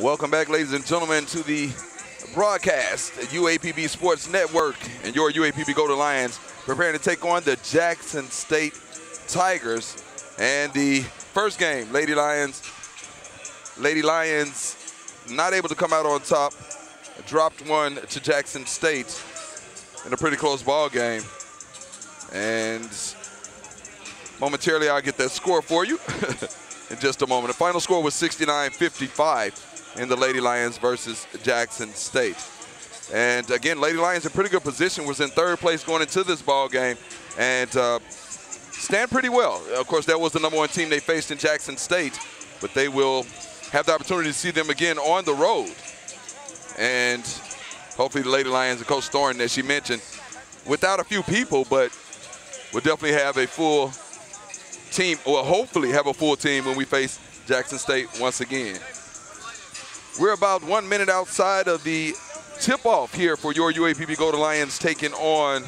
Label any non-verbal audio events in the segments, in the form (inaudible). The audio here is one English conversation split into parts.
Welcome back, ladies and gentlemen, to the broadcast UAPB Sports Network and your UAPB Golden Lions preparing to take on the Jackson State Tigers. And the first game, Lady Lions, Lady Lions not able to come out on top, dropped one to Jackson State in a pretty close ball game. And momentarily I'll get that score for you (laughs) in just a moment. The final score was 69-55 in the Lady Lions versus Jackson State. And again, Lady Lions in pretty good position, was in third place going into this ball game, and uh, stand pretty well. Of course, that was the number one team they faced in Jackson State, but they will have the opportunity to see them again on the road. And hopefully the Lady Lions and Coach Thornton, as she mentioned, without a few people, but we'll definitely have a full team, or hopefully have a full team when we face Jackson State once again. We're about one minute outside of the tip-off here for your UAPB Golden Lions taking on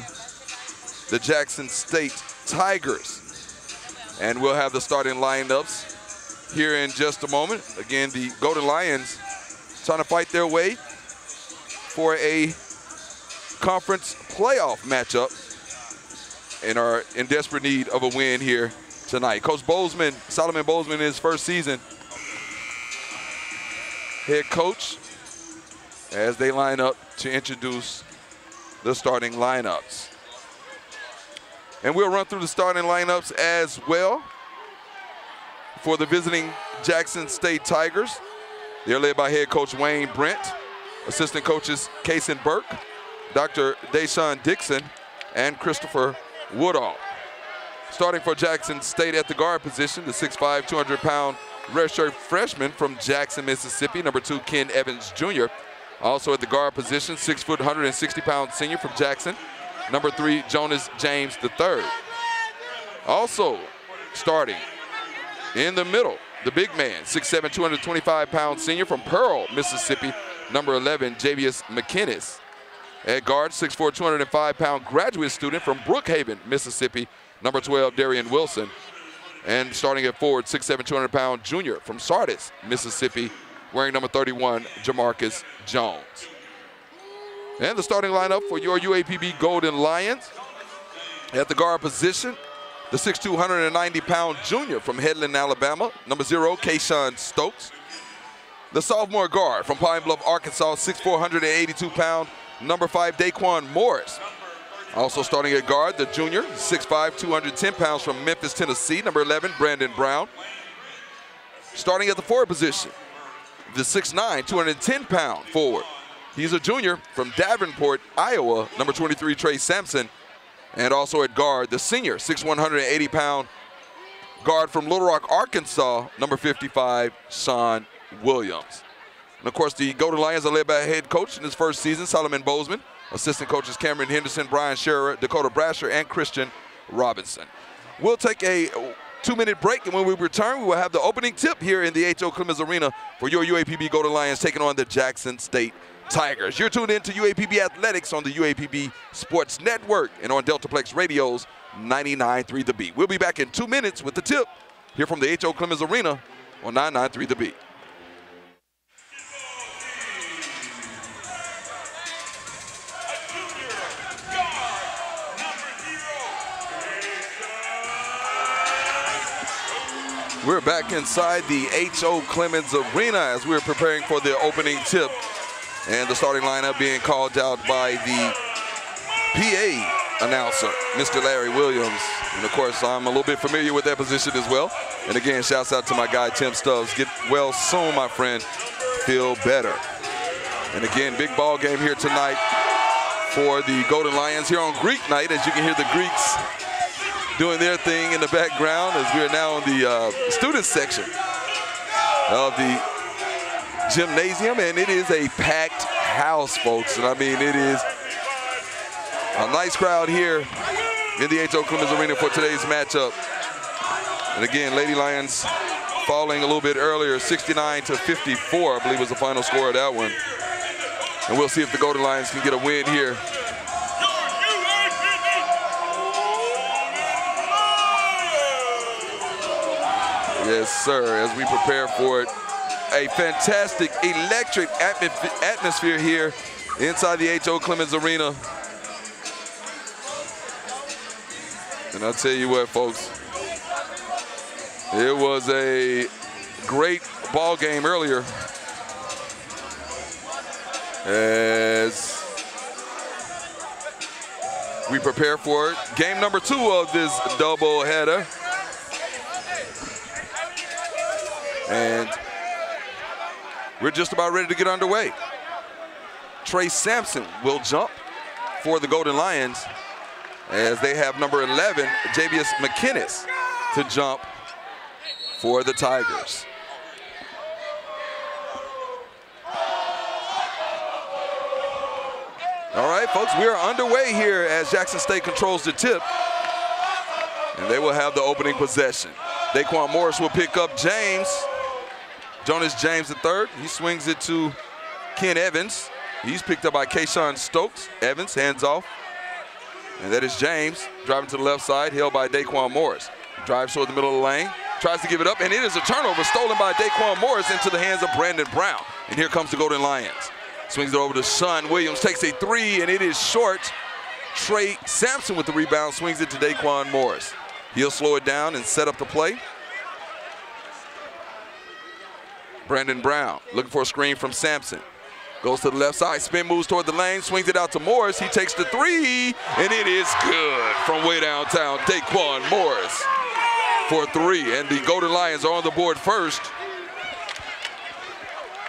the Jackson State Tigers. And we'll have the starting lineups here in just a moment. Again, the Golden Lions trying to fight their way for a conference playoff matchup and are in desperate need of a win here tonight. Coach Bozeman, Solomon Bozeman in his first season head coach as they line up to introduce the starting lineups. And we'll run through the starting lineups as well for the visiting Jackson State Tigers. They're led by head coach Wayne Brent, assistant coaches Kason Burke, Dr. Deshaun Dixon, and Christopher Woodall. Starting for Jackson State at the guard position, the 6'5", 200-pound redshirt freshman from Jackson, Mississippi, number two, Ken Evans Jr. Also at the guard position, six foot, 160 pound senior from Jackson, number three, Jonas James III. Also starting in the middle, the big man, 6'7", 225 pound senior from Pearl, Mississippi, number 11, Javius McKinnis. At guard, 6'4", 205 pound graduate student from Brookhaven, Mississippi, number 12, Darian Wilson. And starting at forward, 6'7", 200-pound junior from Sardis, Mississippi, wearing number 31, Jamarcus Jones. And the starting lineup for your UAPB Golden Lions. At the guard position, the 6'2", 190-pound junior from Headland, Alabama, number zero, Kayshawn Stokes. The sophomore guard from Pine Bluff, Arkansas, 6'4", 182-pound, number five, Daquan Morris. Also starting at guard, the junior, 6'5", 210 pounds from Memphis, Tennessee, number 11, Brandon Brown. Starting at the forward position, the 6'9", 210 pound forward. He's a junior from Davenport, Iowa, number 23, Trey Sampson. And also at guard, the senior, 6'1", 180 pound guard from Little Rock, Arkansas, number 55, Sean Williams. And of course, the Golden Lions are led by head coach in his first season, Solomon Bozeman. Assistant coaches Cameron Henderson, Brian Scherer, Dakota Brasher, and Christian Robinson. We'll take a two-minute break, and when we return, we will have the opening tip here in the H.O. Clemmons Arena for your UAPB Golden Lions taking on the Jackson State Tigers. You're tuned in to UAPB Athletics on the UAPB Sports Network and on Deltaplex Radio's 99.3 The Beat. We'll be back in two minutes with the tip here from the H.O. Clemmons Arena on 99.3 The Beat. We're back inside the H.O. Clemmons Arena as we're preparing for the opening tip. And the starting lineup being called out by the PA announcer, Mr. Larry Williams. And of course, I'm a little bit familiar with that position as well. And again, shouts out to my guy, Tim Stubbs. Get well soon, my friend. Feel better. And again, big ball game here tonight for the Golden Lions here on Greek night. As you can hear the Greeks doing their thing in the background as we are now in the uh, student section of the gymnasium. And it is a packed house, folks. And I mean, it is a nice crowd here in the H.O. Clemmons Arena for today's matchup. And again, Lady Lions falling a little bit earlier, 69 to 54, I believe was the final score of that one. And we'll see if the Golden Lions can get a win here Yes, sir, as we prepare for it a fantastic, electric atmosphere here inside the H.O. Clemmons Arena. And I'll tell you what, folks, it was a great ball game earlier as we prepare for it. Game number two of this double header. And we're just about ready to get underway. Trey Sampson will jump for the Golden Lions as they have number 11, Javius McKinnis, to jump for the Tigers. All right, folks, we are underway here as Jackson State controls the tip. And they will have the opening possession. Daquan Morris will pick up James. Jonas James the third. He swings it to Ken Evans. He's picked up by Kayshawn Stokes. Evans hands off. And that is James driving to the left side, held by Daquan Morris. Drives toward the middle of the lane, tries to give it up, and it is a turnover stolen by Daquan Morris into the hands of Brandon Brown. And here comes the Golden Lions. Swings it over to Sean Williams, takes a three, and it is short. Trey Sampson with the rebound, swings it to Daquan Morris. He'll slow it down and set up the play. Brandon Brown looking for a screen from Sampson. Goes to the left side, spin moves toward the lane, swings it out to Morris. He takes the three, and it is good from way downtown. Daquan Morris for three, and the Golden Lions are on the board first.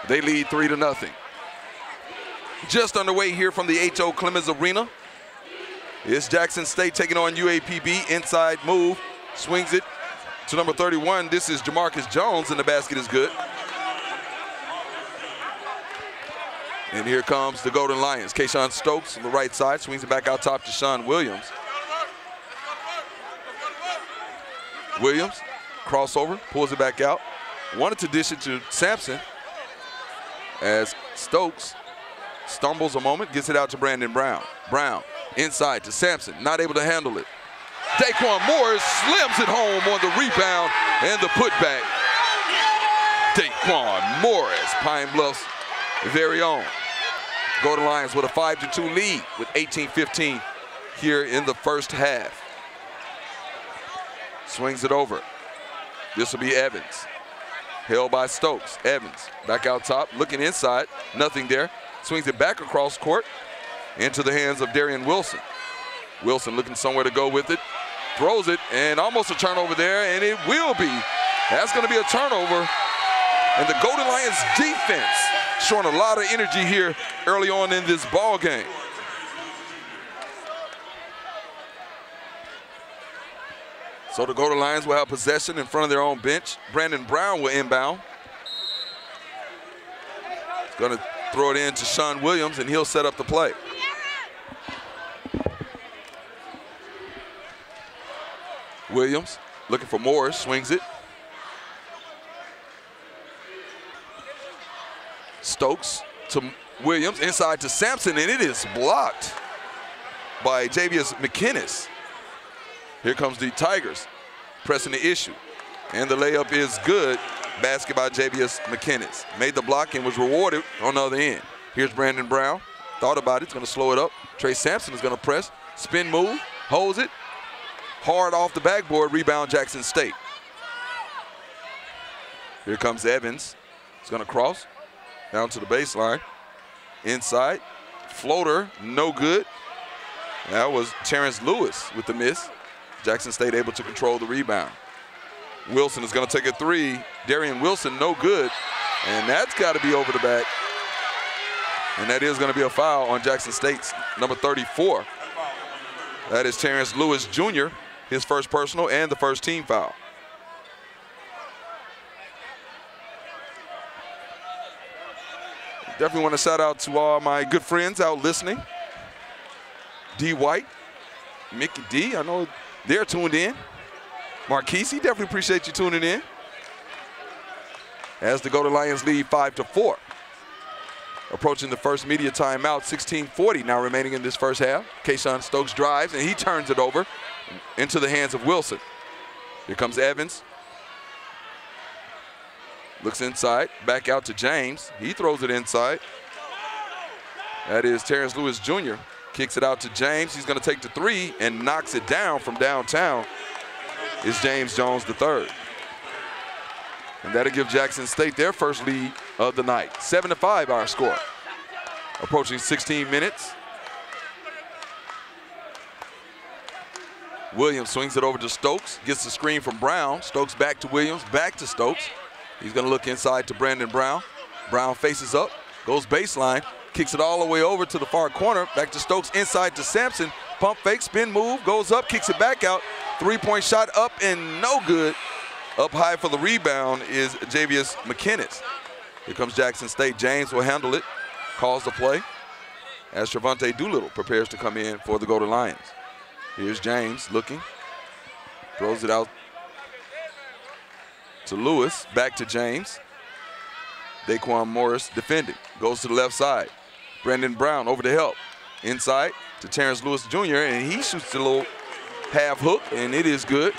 They lead three to nothing just underway here from the H.O. Clemmons Arena. It's Jackson State taking on UAPB. Inside move, swings it to number 31. This is Jamarcus Jones, and the basket is good. And here comes the Golden Lions. Kayshawn Stokes on the right side, swings it back out top to Sean Williams. Williams, crossover, pulls it back out. Wanted to dish it to Sampson as Stokes Stumbles a moment, gets it out to Brandon Brown. Brown inside to Sampson, not able to handle it. Daquan Morris slams it home on the rebound and the putback. Daquan Morris, Pine Bluff's very own. Golden Lions with a 5-2 lead with 18-15 here in the first half. Swings it over. This will be Evans. Held by Stokes. Evans back out top, looking inside. Nothing there swings it back across court into the hands of Darian Wilson. Wilson looking somewhere to go with it, throws it, and almost a turnover there, and it will be. That's going to be a turnover. And the Golden Lions defense showing a lot of energy here early on in this ball game. So the Golden Lions will have possession in front of their own bench. Brandon Brown will inbound. It's going to throw it in to Sean Williams, and he'll set up the play. Williams looking for Morris, swings it. Stokes to Williams, inside to Sampson, and it is blocked by Javius McKinnis. Here comes the Tigers pressing the issue, and the layup is good basket by Javius McKinnis. Made the block and was rewarded on the other end. Here's Brandon Brown. Thought about it. It's going to slow it up. Trey Sampson is going to press. Spin move. Holds it. Hard off the backboard. Rebound Jackson State. Here comes Evans. He's going to cross down to the baseline. Inside. Floater. No good. That was Terrence Lewis with the miss. Jackson State able to control the rebound. Wilson is going to take a three. Darian Wilson, no good. And that's got to be over the back. And that is going to be a foul on Jackson State's number 34. That is Terrence Lewis Jr., his first personal and the first team foul. Definitely want to shout out to all my good friends out listening. D. White, Mickey D, I know they're tuned in. Marquise, definitely appreciate you tuning in. As the Golden Lions lead 5 to 4. Approaching the first media timeout, 16:40 now remaining in this first half. Kayshawn Stokes drives and he turns it over into the hands of Wilson. Here comes Evans. Looks inside, back out to James. He throws it inside. That is Terrence Lewis Jr. Kicks it out to James. He's going to take the three and knocks it down from downtown. Is James Jones the third. And that'll give Jackson State their first lead of the night. Seven to five our score. Approaching 16 minutes. Williams swings it over to Stokes, gets the screen from Brown. Stokes back to Williams, back to Stokes. He's going to look inside to Brandon Brown. Brown faces up, goes baseline, kicks it all the way over to the far corner, back to Stokes, inside to Sampson. Pump fake, spin move, goes up, kicks it back out. Three-point shot up and no good. Up high for the rebound is Javius McKinnis. Here comes Jackson State. James will handle it, calls the play as Trevante Doolittle prepares to come in for the Golden Lions. Here's James looking. Throws it out to Lewis. Back to James. Daquan Morris defending. Goes to the left side. Brandon Brown over to help. Inside to Terrence Lewis Jr. And he shoots a little half hook, and it is good.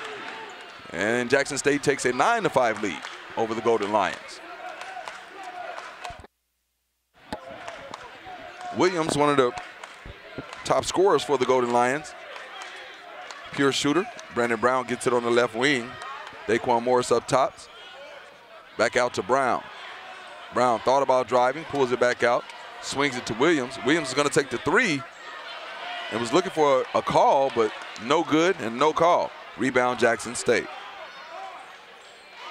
And Jackson State takes a 9 to 5 lead over the Golden Lions. Williams, one of the top scorers for the Golden Lions, pure shooter. Brandon Brown gets it on the left wing. Daquan Morris up top. Back out to Brown. Brown thought about driving, pulls it back out, swings it to Williams. Williams is going to take the three and was looking for a, call, but no good and no call. Rebound Jackson State.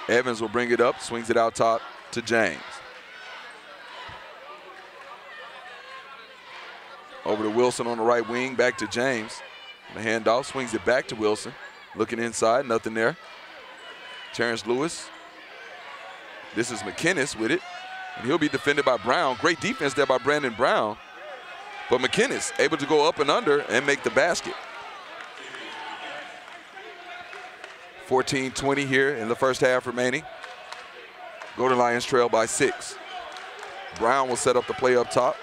Evans will bring it up, swings it out top to James. Over to Wilson on the right wing, back to James. The handoff swings it back to Wilson. Looking inside, nothing there. Terrence Lewis. This is McKinnis with it. And he'll be defended by Brown. Great defense there by Brandon Brown. But McKinnis able to go up and under and make the basket. 14-20 here in the first half remaining. Golden Lions trail by six. Brown will set up the play up top.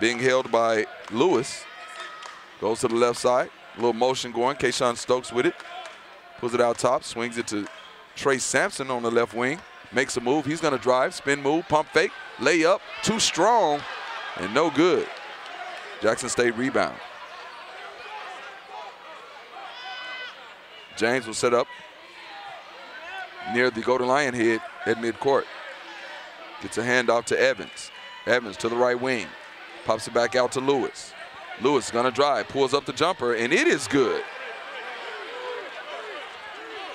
Being held by Lewis. Goes to the left side. A little motion going. Kayshawn Stokes with it. Pulls it out top. Swings it to Trey Sampson on the left wing. Makes a move. He's going to drive. Spin move. Pump fake. Lay up. Too strong. And no good. Jackson State rebound. James will set up near the Golden Lion head at midcourt. Gets a handoff to Evans. Evans to the right wing. Pops it back out to Lewis. Lewis is gonna drive, pulls up the jumper, and it is good.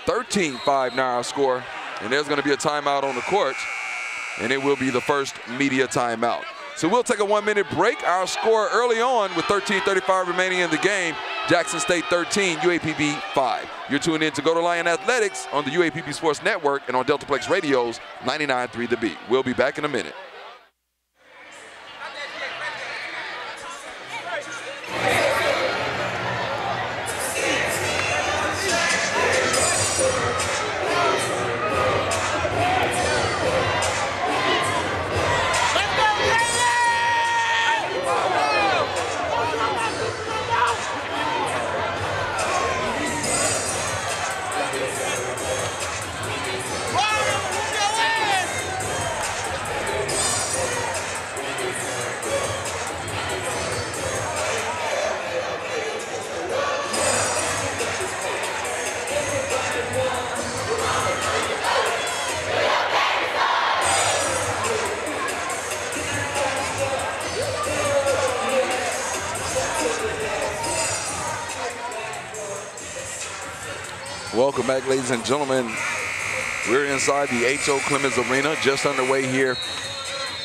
13-5 now our score, and there's gonna be a timeout on the court, and it will be the first media timeout. So we'll take a one-minute break. Our score early on with 13.35 remaining in the game, Jackson State 13, UAPB 5. You're tuned in to Golden Lion Athletics on the UAPB Sports Network and on Deltaplex Radio's 99.3 The Beat. We'll be back in a minute. Welcome back, ladies and gentlemen. We're inside the H.O. Clemmons Arena, just underway here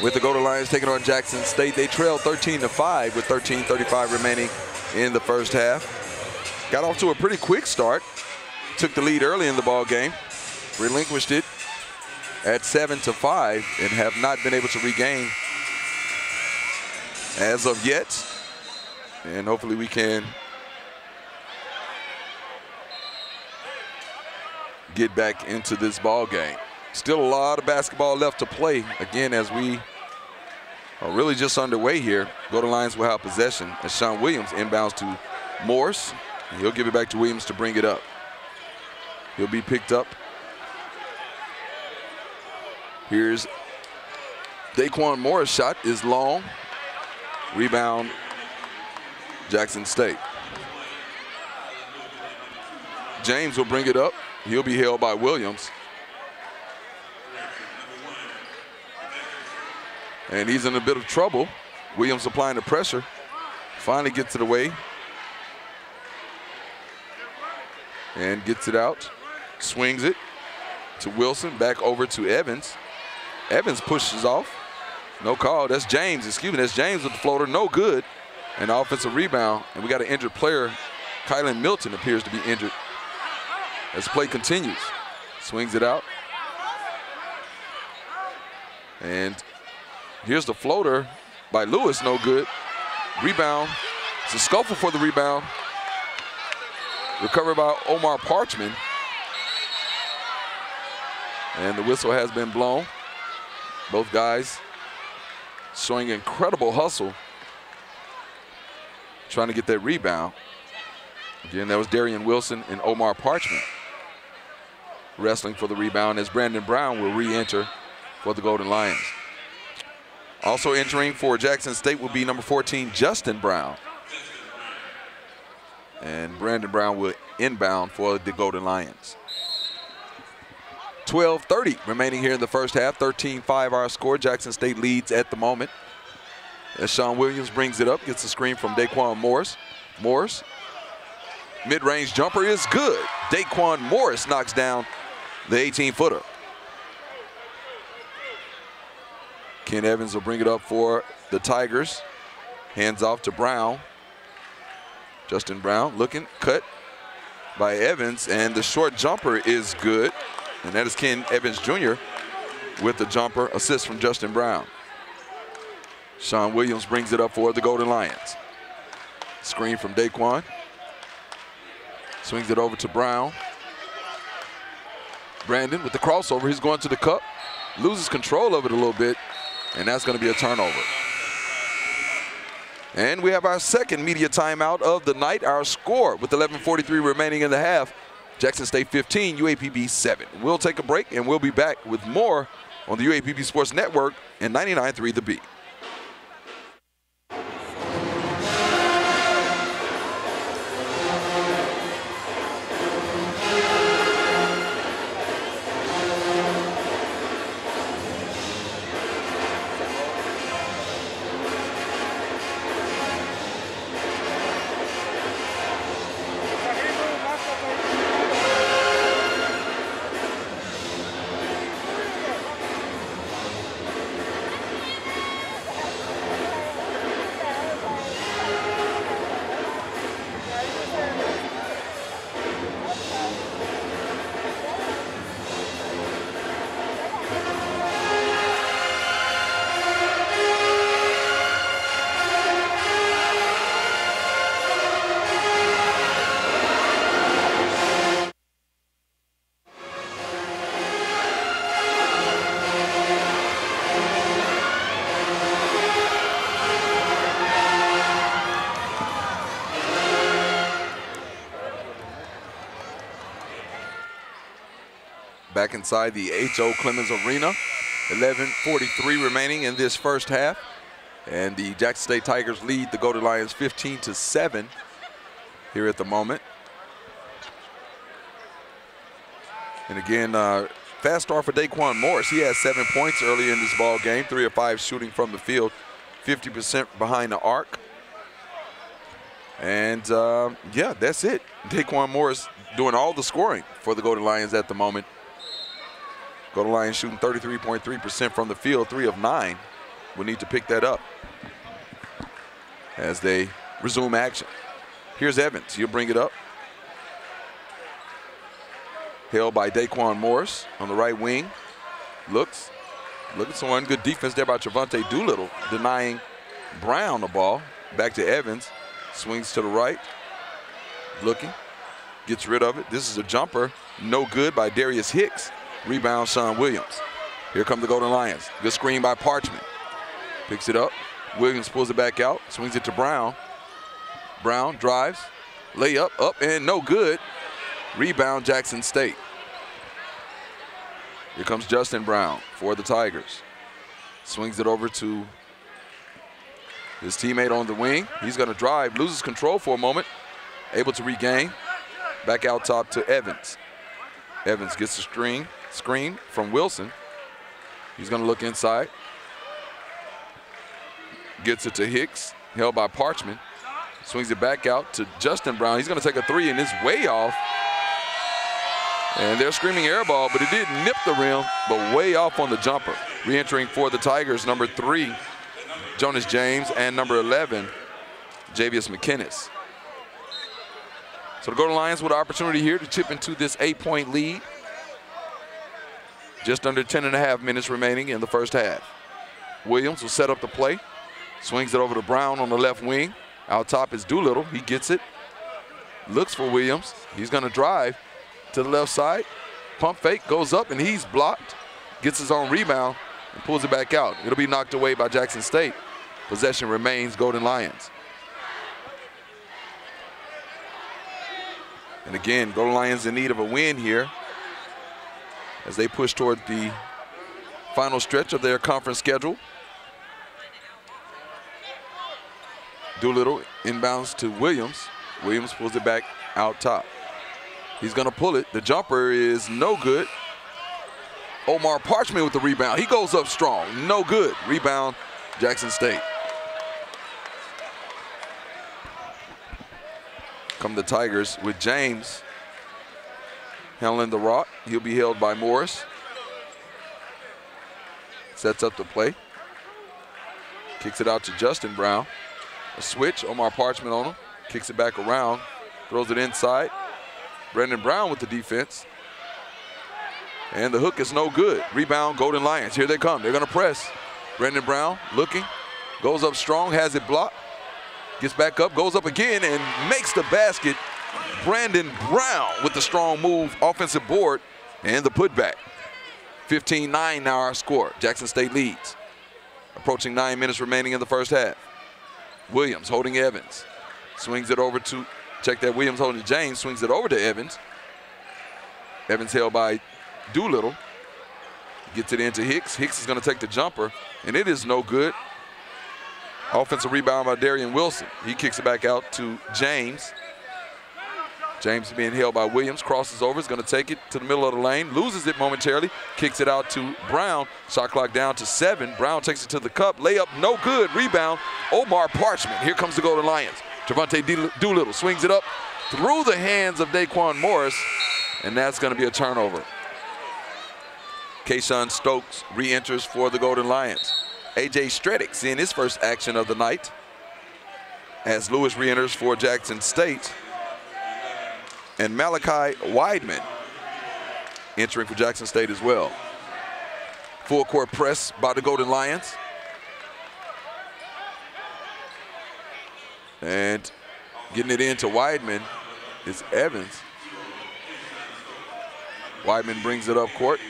with the Golden Lions taking on Jackson State. They trail 13 to 5 with 13:35 remaining in the first half. Got off to a pretty quick start. Took the lead early in the ball game. Relinquished it at 7 to 5 and have not been able to regain as of yet. And hopefully we can get back into this ball game. Still a lot of basketball left to play. Again, as we are really just underway here, Golden Lions will have possession as Sean Williams inbounds to Morris. He'll give it back to Williams to bring it up. He'll be picked up Here's Daquan Morris shot is long. Rebound, Jackson State. James will bring it up. He'll be held by Williams. And he's in a bit of trouble. Williams applying the pressure. Finally gets it away. And gets it out. Swings it to Wilson. Back over to Evans. Evans pushes off. No call. That's James. Excuse me. That's James with the floater. No good. An offensive rebound. And we got an injured player. Kylan Milton appears to be injured. As play continues. Swings it out. And here's the floater by Lewis. No good. Rebound. It's a scuffle for the rebound. Recovered by Omar Parchman. And the whistle has been blown. Both guys showing incredible hustle. Trying to get that rebound. Again, that was Darian Wilson and Omar Parchman. Wrestling for the rebound as Brandon Brown will re-enter for the Golden Lions. Also entering for Jackson State will be number 14, Justin Brown. And Brandon Brown will inbound for the Golden Lions. 12-30 remaining here in the first half. 13-5 our score. Jackson State leads at the moment. As Sean Williams brings it up, gets a screen from Daquan Morris. Morris, mid-range jumper is good. Daquan Morris knocks down the 18-footer. Ken Evans will bring it up for the Tigers. Hands off to Brown. Justin Brown looking, cut by Evans, and the short jumper is good. And that is Ken Evans Jr. with the jumper assist from Justin Brown. Sean Williams brings it up for the Golden Lions. Screen from Daquan. Swings it over to Brown. Brandon with the crossover. He's going to the cup. Loses control of it a little bit. And that's going to be a turnover. And we have our second media timeout of the night. Our score with 11.43 remaining in the half. Jackson State 15, UAPB 7. We'll take a break and we'll be back with more on the UAPB Sports Network and 99.3 The Beat. Back inside the H.O. Clemmons Arena. 11.43 remaining in this first half. And the Jackson State Tigers lead the Golden Lions 15 to 7 here at the moment. And again, uh, fast start for Daquan Morris. He has seven points early in this ball game, three or five shooting from the field, 50% behind the arc. And uh, yeah, that's it. Daquan Morris doing all the scoring for the Golden Lions at the moment. Golden Lions shooting 33.3% from the field, three of nine. We'll need to pick that up as they resume action. Here's Evans. He'll bring it up. Held by Daquan Morris on the right wing. Looks. Look at someone. Good defense there by Trevante Doolittle, denying Brown the ball. Back to Evans. Swings to the right. Looking. Gets rid of it. This is a jumper. No good by Darius Hicks. Rebound, Sean Williams. Here come the Golden Lions. Good screen by Parchman. Picks it up. Williams pulls it back out, swings it to Brown. Brown drives, layup, up and no good. Rebound, Jackson State. Here comes Justin Brown for the Tigers. Swings it over to his teammate on the wing. He's going to drive, loses control for a moment, able to regain. Back out top to Evans. Evans gets the screen, screen from Wilson. He's going to look inside. Gets it to Hicks, held by Parchman. Swings it back out to Justin Brown. He's going to take a three, and it's way off. And they're screaming air ball, but it did nip the rim, but way off on the jumper. Re-entering for the Tigers, number three, Jonas James, and number 11, Javius McKinnis. So the Golden Lions with an opportunity here to chip into this eight-point lead. Just under 10 and a half minutes remaining in the first half. Williams will set up the play. Swings it over to Brown on the left wing. Out top is Doolittle. He gets it. Looks for Williams. He's going to drive to the left side. Pump fake goes up and he's blocked. Gets his own rebound and pulls it back out. It'll be knocked away by Jackson State. Possession remains Golden Lions. And again, Golden Lions in need of a win here as they push toward the final stretch of their conference schedule. Doolittle inbounds to Williams. Williams pulls it back out top. He's going to pull it. The jumper is no good. Omar Parchman with the rebound. He goes up strong. No good. Rebound, Jackson State. Come the Tigers with James handling the rock. He'll be held by Morris. Sets up the play. Kicks it out to Justin Brown. A switch, Omar Parchman on him. Kicks it back around. Throws it inside. Brandon Brown with the defense. And the hook is no good. Rebound, Golden Lions. Here they come. They're going to press. Brandon Brown looking. Goes up strong, has it blocked. Gets back up, goes up again, and makes the basket. Brandon Brown with the strong move, offensive board, and the putback. 15-9 now our score. Jackson State leads. Approaching nine minutes remaining in the first half. Williams holding Evans. Swings it over to, check that Williams holding James, swings it over to Evans. Evans held by Doolittle. Gets it into Hicks. Hicks is going to take the jumper, and it is no good. Offensive rebound by Darian Wilson. He kicks it back out to James. James being held by Williams, crosses over, is going to take it to the middle of the lane, loses it momentarily, kicks it out to Brown. Shot clock down to seven. Brown takes it to the cup, layup, no good. Rebound, Omar Parchman. Here comes the Golden Lions. Javante Doolittle swings it up through the hands of Daquan Morris, and that's going to be a turnover. Kayshawn Stokes re-enters for the Golden Lions. A.J. Stredick seeing his first action of the night as Lewis re-enters for Jackson State. And Malachi Weidman entering for Jackson State as well. Full court press by the Golden Lions. And getting it into Weidman is Evans. Weidman brings it up court.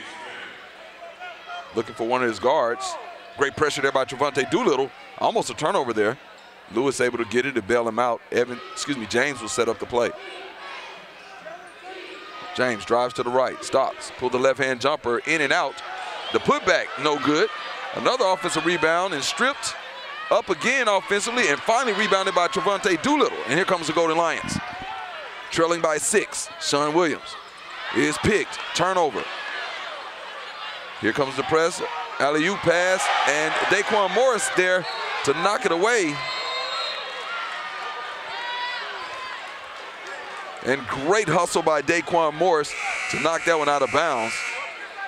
Looking for one of his guards. Great pressure there by Trevante Doolittle. Almost a turnover there. Lewis able to get it to bail him out. Evan, excuse me, James will set up the play. James drives to the right, stops, pull the left hand jumper in and out. The putback, no good. Another offensive rebound and stripped up again offensively and finally rebounded by Trevante Doolittle. And here comes the Golden Lions. Trailing by six, Sean Williams is picked, turnover. Here comes the press, alley-oop pass, and Daquan Morris there to knock it away. And great hustle by Daquan Morris to knock that one out of bounds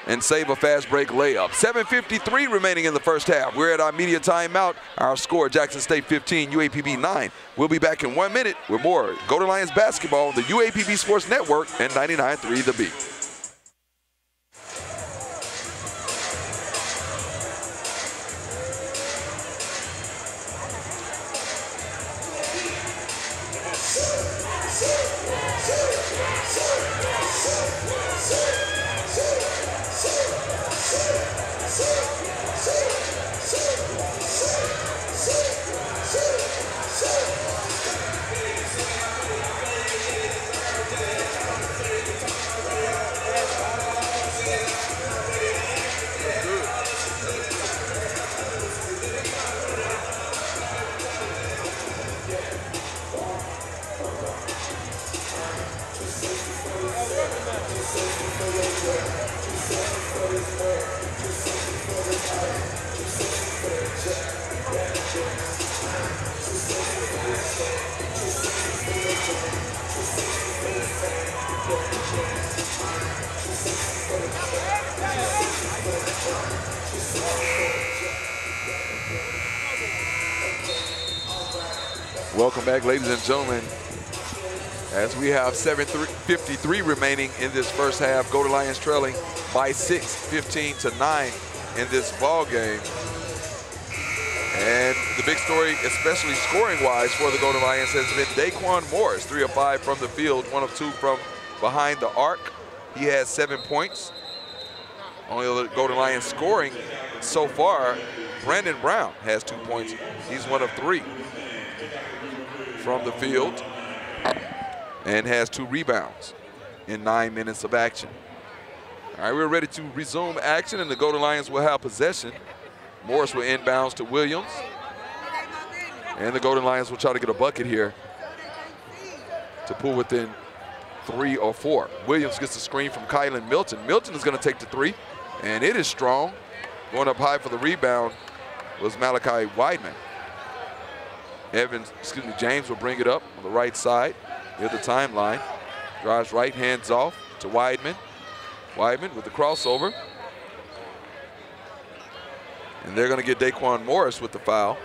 and save a fast break layup. 7.53 remaining in the first half. We're at our media timeout. Our score, Jackson State 15, UAPB 9. We'll be back in one minute with more Golden Lions basketball, the UAPB Sports Network, and 99.3 The Beat. As we have 7.53 remaining in this first half, Golden Lions trailing by 6, 15 to 9 in this ball game. And the big story, especially scoring-wise for the Golden Lions, has been Daquan Morris, three of five from the field, one of two from behind the arc. He has seven points. Only the Golden Lions scoring so far, Brandon Brown has two points. He's one of three from the field and has two rebounds in nine minutes of action. All right, we're ready to resume action, and the Golden Lions will have possession. Morris will inbounds to Williams. And the Golden Lions will try to get a bucket here to pull within three or four. Williams gets the screen from Kylan Milton. Milton is going to take the three, and it is strong. Going up high for the rebound was Malachi Weidman. Evans, excuse me, James will bring it up on the right side near the timeline. Drives right, hands off to Weidman. Weidman with the crossover. And they're going to get Daquan Morris with the foul.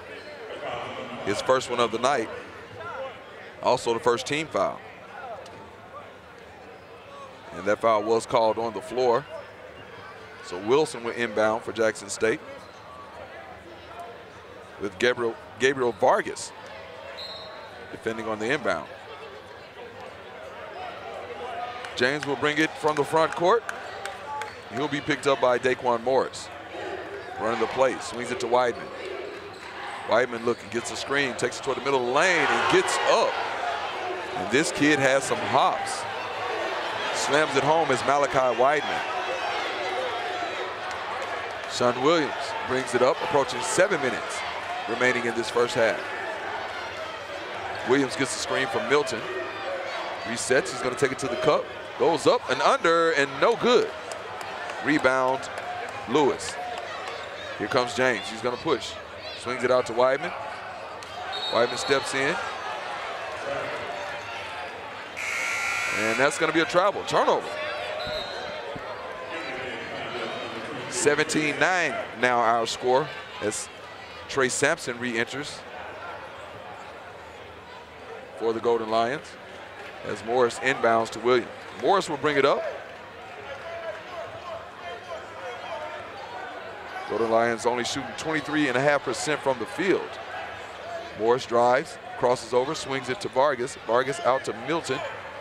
His first one of the night. Also the first team foul. And that foul was called on the floor. So Wilson will inbound for Jackson State. With Gabriel, Gabriel Vargas defending on the inbound. James will bring it from the front court. He'll be picked up by Daquan Morris. Running the play, swings it to Weidman. Weidman looking, gets a screen, takes it toward the middle of the lane, and gets up. And this kid has some hops. Slams it home as Malachi Weidman. Sean Williams brings it up, approaching seven minutes remaining in this first half. Williams gets the screen from Milton. Resets, he's gonna take it to the cup. Goes up and under and no good. Rebound, Lewis. Here comes James, he's gonna push. Swings it out to Weidman. Weidman steps in. And that's gonna be a travel, turnover. 17-9 now our score as Trey Sampson re-enters for the Golden Lions as Morris inbounds to Williams. Morris will bring it up. Golden Lions only shooting 23.5% from the field. Morris drives, crosses over, swings it to Vargas. Vargas out to Milton.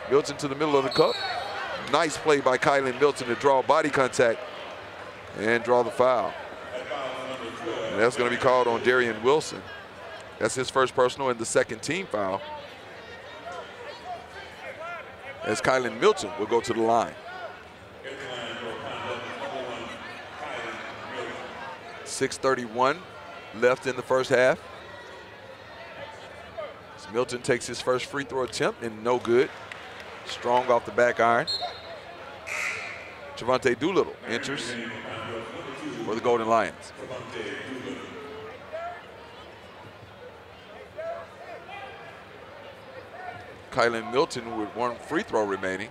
Milton to the middle of the cup. Nice play by Kylan Milton to draw body contact and draw the foul. And that's going to be called on Darian Wilson. That's his first personal and the second team foul. As Kylan Milton will go to the line. Six thirty-one left in the first half. As Milton takes his first free throw attempt and no good. Strong off the back iron. Javante Doolittle enters for the Golden Lions. Kylan Milton with one free throw remaining.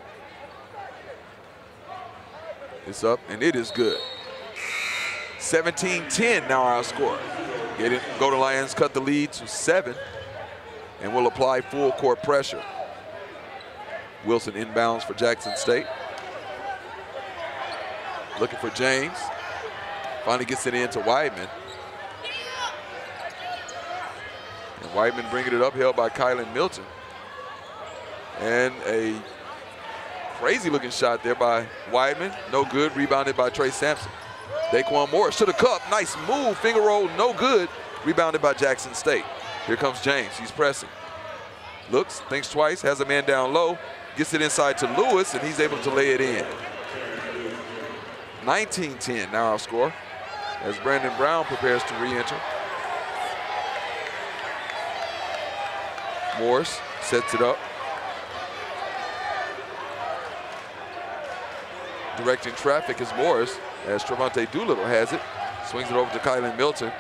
It's up, and it is good. 17-10 now our score. Get Golden Lions cut the lead to seven and will apply full court pressure. Wilson inbounds for Jackson State. Looking for James. Finally gets it into Weidman. And Weidman bringing it up, held by Kylan Milton. And a crazy looking shot there by Weidman. No good, rebounded by Trey Sampson. Daquan Morris to the cup, nice move, finger roll, no good. Rebounded by Jackson State. Here comes James, he's pressing. Looks, thinks twice, has a man down low, gets it inside to Lewis, and he's able to lay it in. 19-10 now our score as Brandon Brown prepares to re-enter. Morris sets it up. Directing traffic is Morris as Trevante Doolittle has it. Swings it over to Kylan Milton.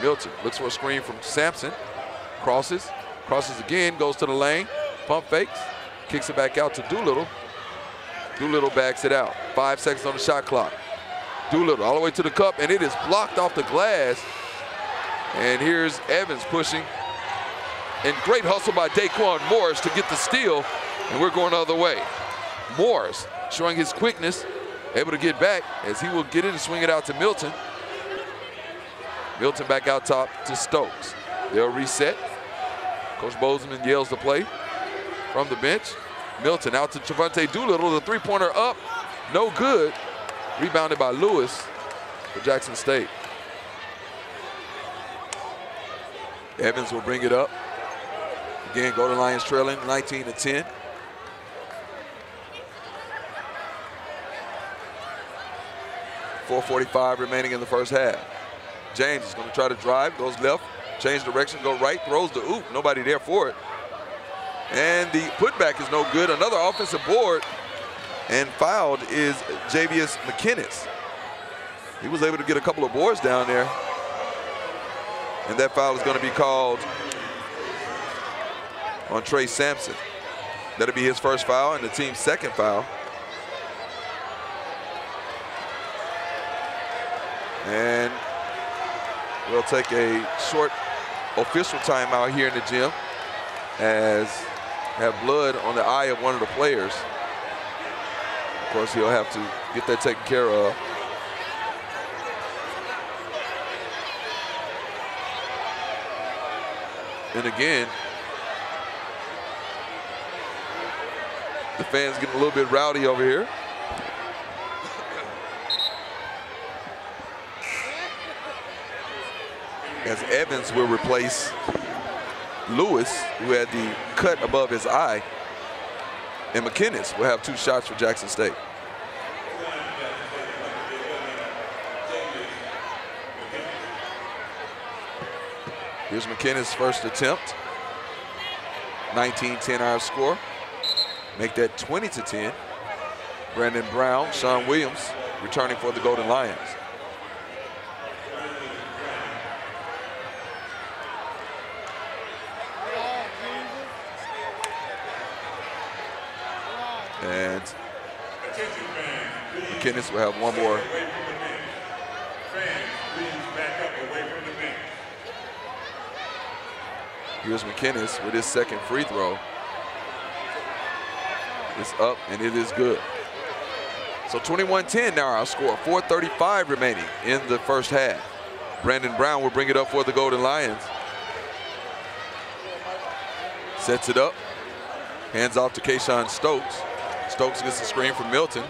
Milton looks for a screen from Sampson. Crosses, crosses again, goes to the lane, pump fakes, kicks it back out to Doolittle. Doolittle backs it out. Five seconds on the shot clock. Doolittle all the way to the cup, and it is blocked off the glass. And here's Evans pushing. And great hustle by Daquan Morris to get the steal. And we're going the other way. Morris showing his quickness, able to get back as he will get in and swing it out to Milton. Milton back out top to Stokes. They'll reset. Coach Bozeman yells the play from the bench. Milton out to Javante Doolittle. The three-pointer up, no good. Rebounded by Lewis for Jackson State. Evans will bring it up. Again, Golden Lions trailing 19 to 10. Four forty-five remaining in the first half. James is going to try to drive, goes left, change direction, go right, throws the oop. Nobody there for it. And the putback is no good. Another offensive board and fouled is Javius McKinnis. He was able to get a couple of boards down there. And that foul is going to be called on Trey Sampson. That'll be his first foul and the team's second foul. And we'll take a short official timeout here in the gym as have blood on the eye of one of the players. Of course, he'll have to get that taken care of. And again, the fans getting a little bit rowdy over here. As Evans will replace Lewis, who had the cut above his eye. And McKinnis will have two shots for Jackson State. Here's McKinnis' first attempt. 19-10 our score. Make that 20 to 10. Brandon Brown, Sean Williams returning for the Golden Lions. And McKinnis will have one more Here's McKinnis with his second free throw. It's up and it is good. So 21-10 now our score, 4.35 remaining in the first half. Brandon Brown will bring it up for the Golden Lions. Sets it up, hands off to Kayshawn Stokes. Stokes gets the screen from Milton.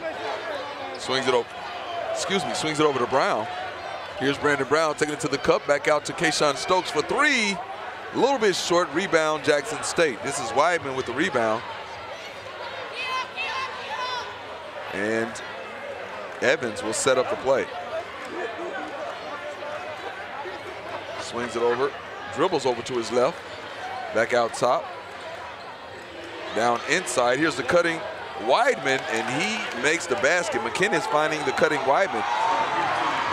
Swings it over, excuse me, swings it over to Brown. Here's Brandon Brown taking it to the cup, back out to Kayshawn Stokes for three. A little bit short, rebound Jackson State. This is Weidman with the rebound. And Evans will set up the play. Swings it over, dribbles over to his left, back out top. Down inside, here's the cutting Weidman, and he makes the basket. McKinnis finding the cutting Weidman.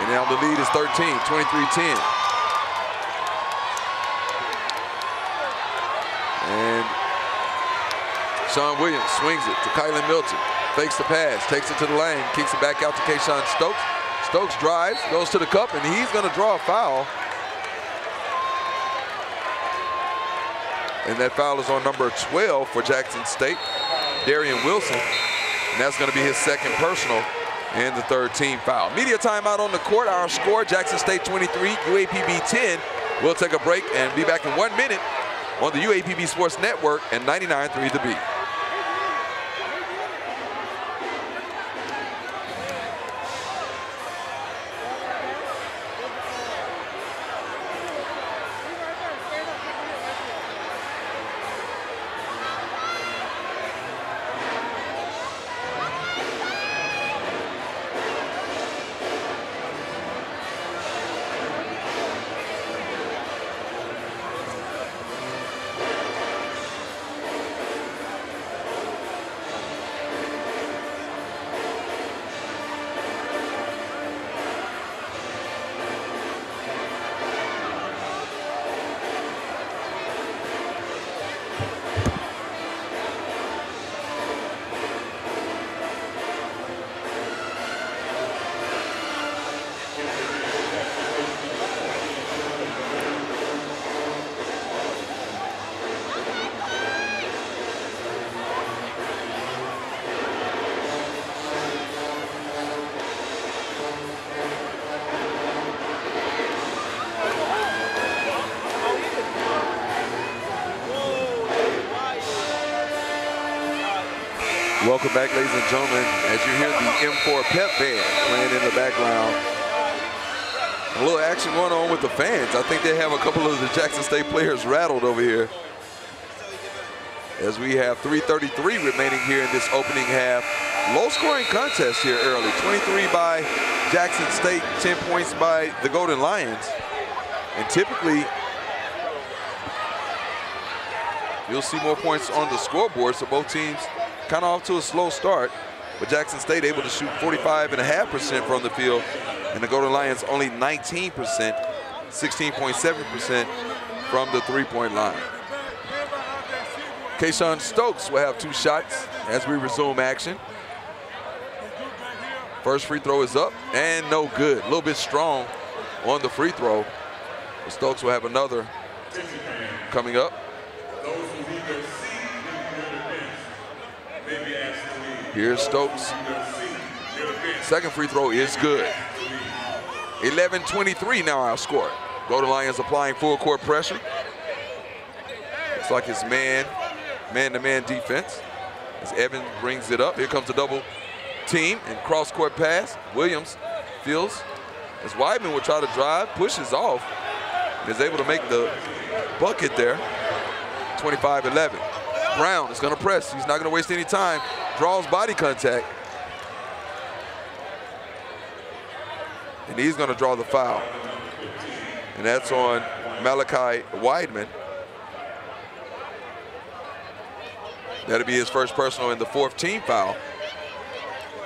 And now the lead is 13, 23-10. And Sean Williams swings it to Kylan Milton. Fakes the pass, takes it to the lane, kicks it back out to Kayshawn Stokes. Stokes drives, goes to the cup, and he's going to draw a foul. And that foul is on number 12 for Jackson State, Darian Wilson. And that's going to be his second personal and the third team foul. Media timeout on the court. Our score, Jackson State 23, UAPB 10. We'll take a break and be back in one minute on the UAPB Sports Network and 99.3 The Beat. Band playing in the background. A little action going on with the fans. I think they have a couple of the Jackson State players rattled over here. As we have 3.33 remaining here in this opening half. Low scoring contest here early. 23 by Jackson State, 10 points by the Golden Lions. And typically, you'll see more points on the scoreboard, so both teams kind of off to a slow start. But Jackson State able to shoot 45.5% from the field, and the Golden Lions only 19%, 16.7% from the three-point line. Kayshawn Stokes will have two shots as we resume action. First free throw is up and no good. A little bit strong on the free throw. Stokes will have another coming up. Here's Stokes. Second free throw is good. 11-23 now our score. Golden Lions applying full court pressure. Looks like it's man, man-to-man -man defense. As Evans brings it up. Here comes a double team and cross court pass. Williams feels as Weidman will try to drive, pushes off, is able to make the bucket there. 25-11. Brown is going to press. He's not going to waste any time. Draws body contact. And he's going to draw the foul. And that's on Malachi Weidman. That'll be his first personal in the fourth team foul.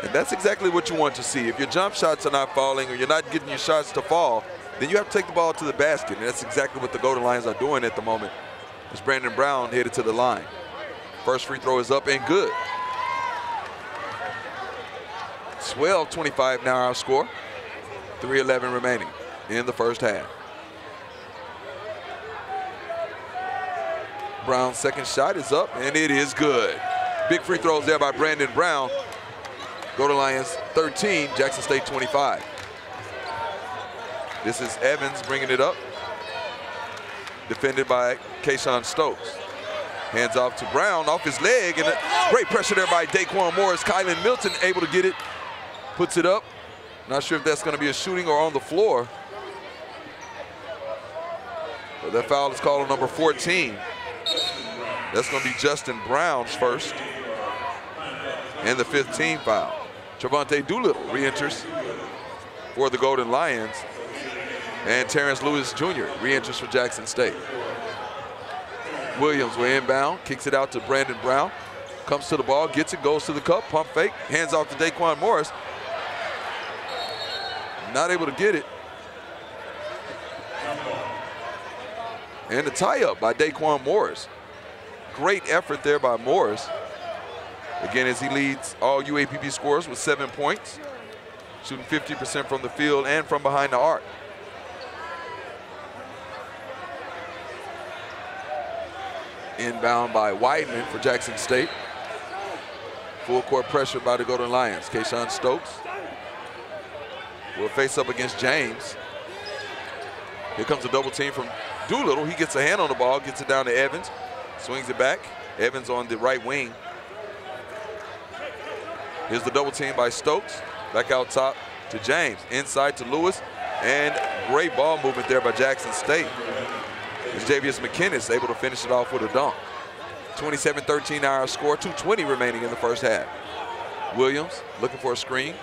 And that's exactly what you want to see. If your jump shots are not falling or you're not getting your shots to fall, then you have to take the ball to the basket. And that's exactly what the Golden Lions are doing at the moment. As Brandon Brown headed to the line. First free throw is up and good. 12-25 now our score. 3.11 remaining in the first half. Brown's second shot is up, and it is good. Big free throws there by Brandon Brown. Golden Lions 13, Jackson State 25. This is Evans bringing it up. Defended by Kayshawn Stokes. Hands off to Brown, off his leg, and great pressure there by Daquan Morris. Kylan Milton able to get it, puts it up. Not sure if that's going to be a shooting or on the floor. But that foul is called on number 14. That's going to be Justin Brown's first. And the 15 foul. Trevante Doolittle re-enters for the Golden Lions. And Terrence Lewis Jr. re-enters for Jackson State. Williams will inbound, kicks it out to Brandon Brown. Comes to the ball, gets it, goes to the cup, pump fake, hands off to Daquan Morris. Not able to get it. And the tie-up by Daquan Morris. Great effort there by Morris. Again, as he leads all UAPB scores with seven points, shooting 50% from the field and from behind the arc. Inbound by Weidman for Jackson State. Full court pressure by the Golden Lions. Kayshawn Stokes will face up against James. Here comes a double team from Doolittle. He gets a hand on the ball, gets it down to Evans, swings it back. Evans on the right wing. Here's the double team by Stokes. Back out top to James. Inside to Lewis. And great ball movement there by Jackson State. As Javius McKinnis able to finish it off with a dunk. 27-13 our score. 2.20 remaining in the first half. Williams looking for a screen.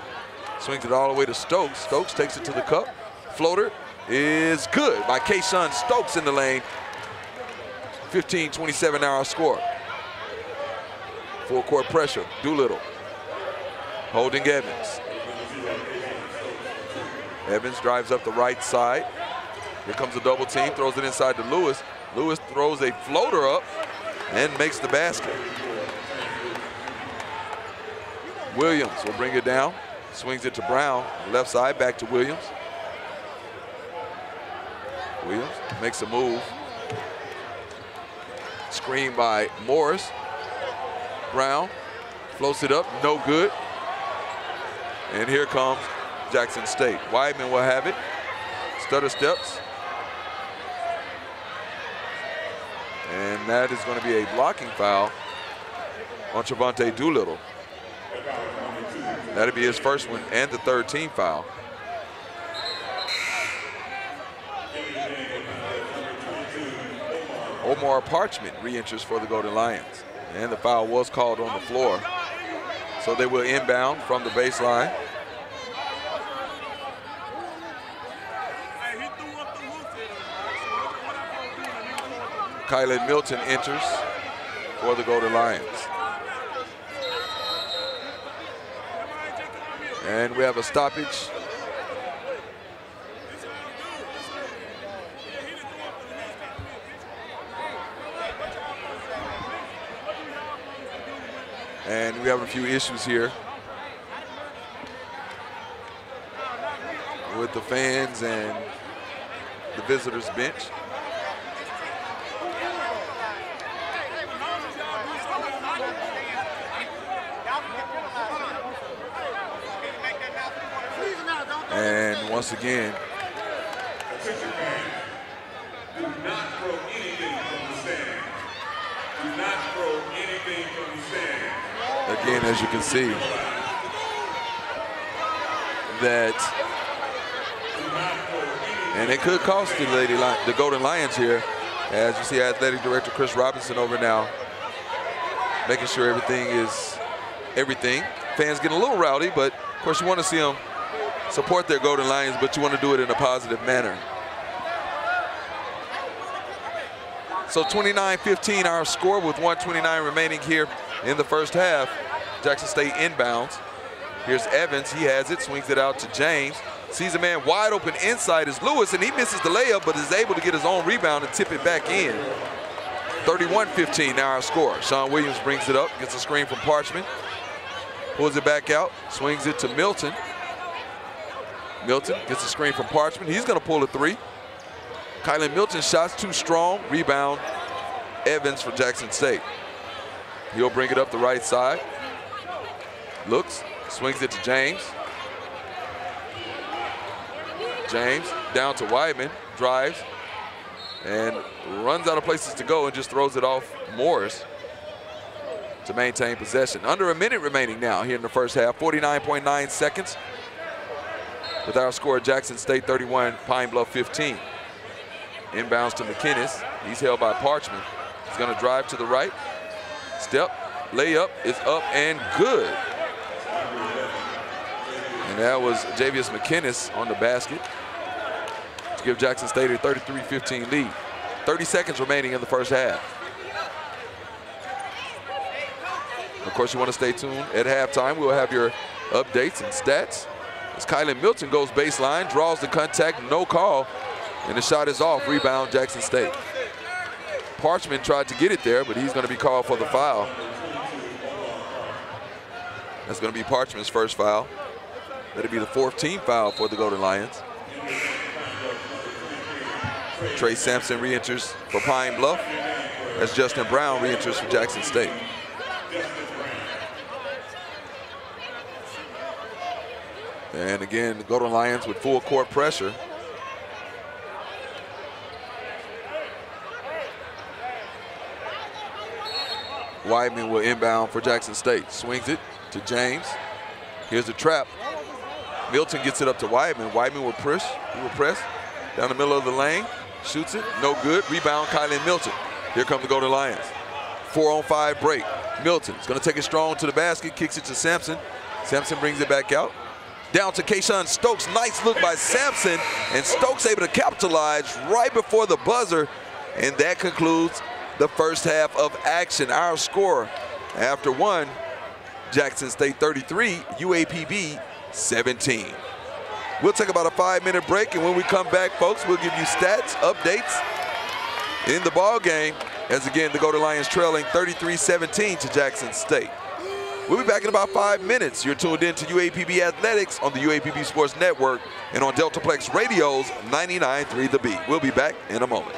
Swings it all the way to Stokes. Stokes takes it to the cup. Floater is good by Kayshawn Stokes in the lane. 15-27 our score. Full court pressure. Doolittle holding Evans. Evans drives up the right side. Here comes a double team, throws it inside to Lewis. Lewis throws a floater up and makes the basket. Williams will bring it down, swings it to Brown, left side, back to Williams. Williams makes a move. Screen by Morris. Brown floats it up, no good. And here comes Jackson State. Weidman will have it. Stutter steps. And that is going to be a blocking foul on Trevante Doolittle. That'll be his first one and the third team foul. Omar Parchman re-enters for the Golden Lions. And the foul was called on the floor. So they will inbound from the baseline. Kylan Milton enters for the Golden Lions. And we have a stoppage. And we have a few issues here with the fans and the visitors bench. And once again, Again, as you can see, that, and it could cost the Lady the Golden Lions here. As you see, Athletic Director Chris Robinson over now, making sure everything is everything. Fans getting a little rowdy, but of course you want to see them support their Golden Lions, but you want to do it in a positive manner. So 29-15 our score with 129 remaining here in the first half. Jackson State inbounds. Here's Evans, he has it, swings it out to James. Sees a man wide open inside is Lewis, and he misses the layup, but is able to get his own rebound and tip it back in. 31-15 now our score. Sean Williams brings it up, gets a screen from Parchman, pulls it back out, swings it to Milton. Milton gets a screen from Parchman. He's going to pull a three. Kylan Milton shots too strong. Rebound, Evans for Jackson State. He'll bring it up the right side. Looks, swings it to James. James down to Weidman, drives, and runs out of places to go and just throws it off Morris to maintain possession. Under a minute remaining now here in the first half, 49.9 seconds with our score Jackson State 31, Pine Bluff 15. Inbounds to McKinnis. He's held by Parchman. He's going to drive to the right. Step, layup is up and good. And that was Javius McKinnis on the basket to give Jackson State a 33-15 lead. 30 seconds remaining in the first half. Of course, you want to stay tuned at halftime. We'll have your updates and stats. As Kylan Milton goes baseline, draws the contact, no call, and the shot is off. Rebound, Jackson State. Parchman tried to get it there, but he's going to be called for the foul. That's going to be Parchman's first foul. That'll be the fourth team foul for the Golden Lions. Trey Sampson re-enters for Pine Bluff. As Justin Brown re-enters for Jackson State. And again, the Golden Lions with full court pressure. Weidman will inbound for Jackson State. Swings it to James. Here's the trap. Milton gets it up to Weidman. Weidman will push, he will press down the middle of the lane. Shoots it, no good. Rebound, Kylan Milton. Here come the Golden Lions. Four on five break. Milton is gonna take it strong to the basket, kicks it to Sampson. Sampson brings it back out. Down to Kayshawn Stokes. Nice look by Sampson. And Stokes able to capitalize right before the buzzer. And that concludes the first half of action. Our score after one, Jackson State 33, UAPB 17. We'll take about a five minute break and when we come back, folks, we'll give you stats, updates in the ball game as again the Golden Lions trailing 33-17 to Jackson State. We'll be back in about five minutes. You're tuned in to UAPB Athletics on the UAPB Sports Network and on Deltaplex Radio's 99.3 The Beat. We'll be back in a moment.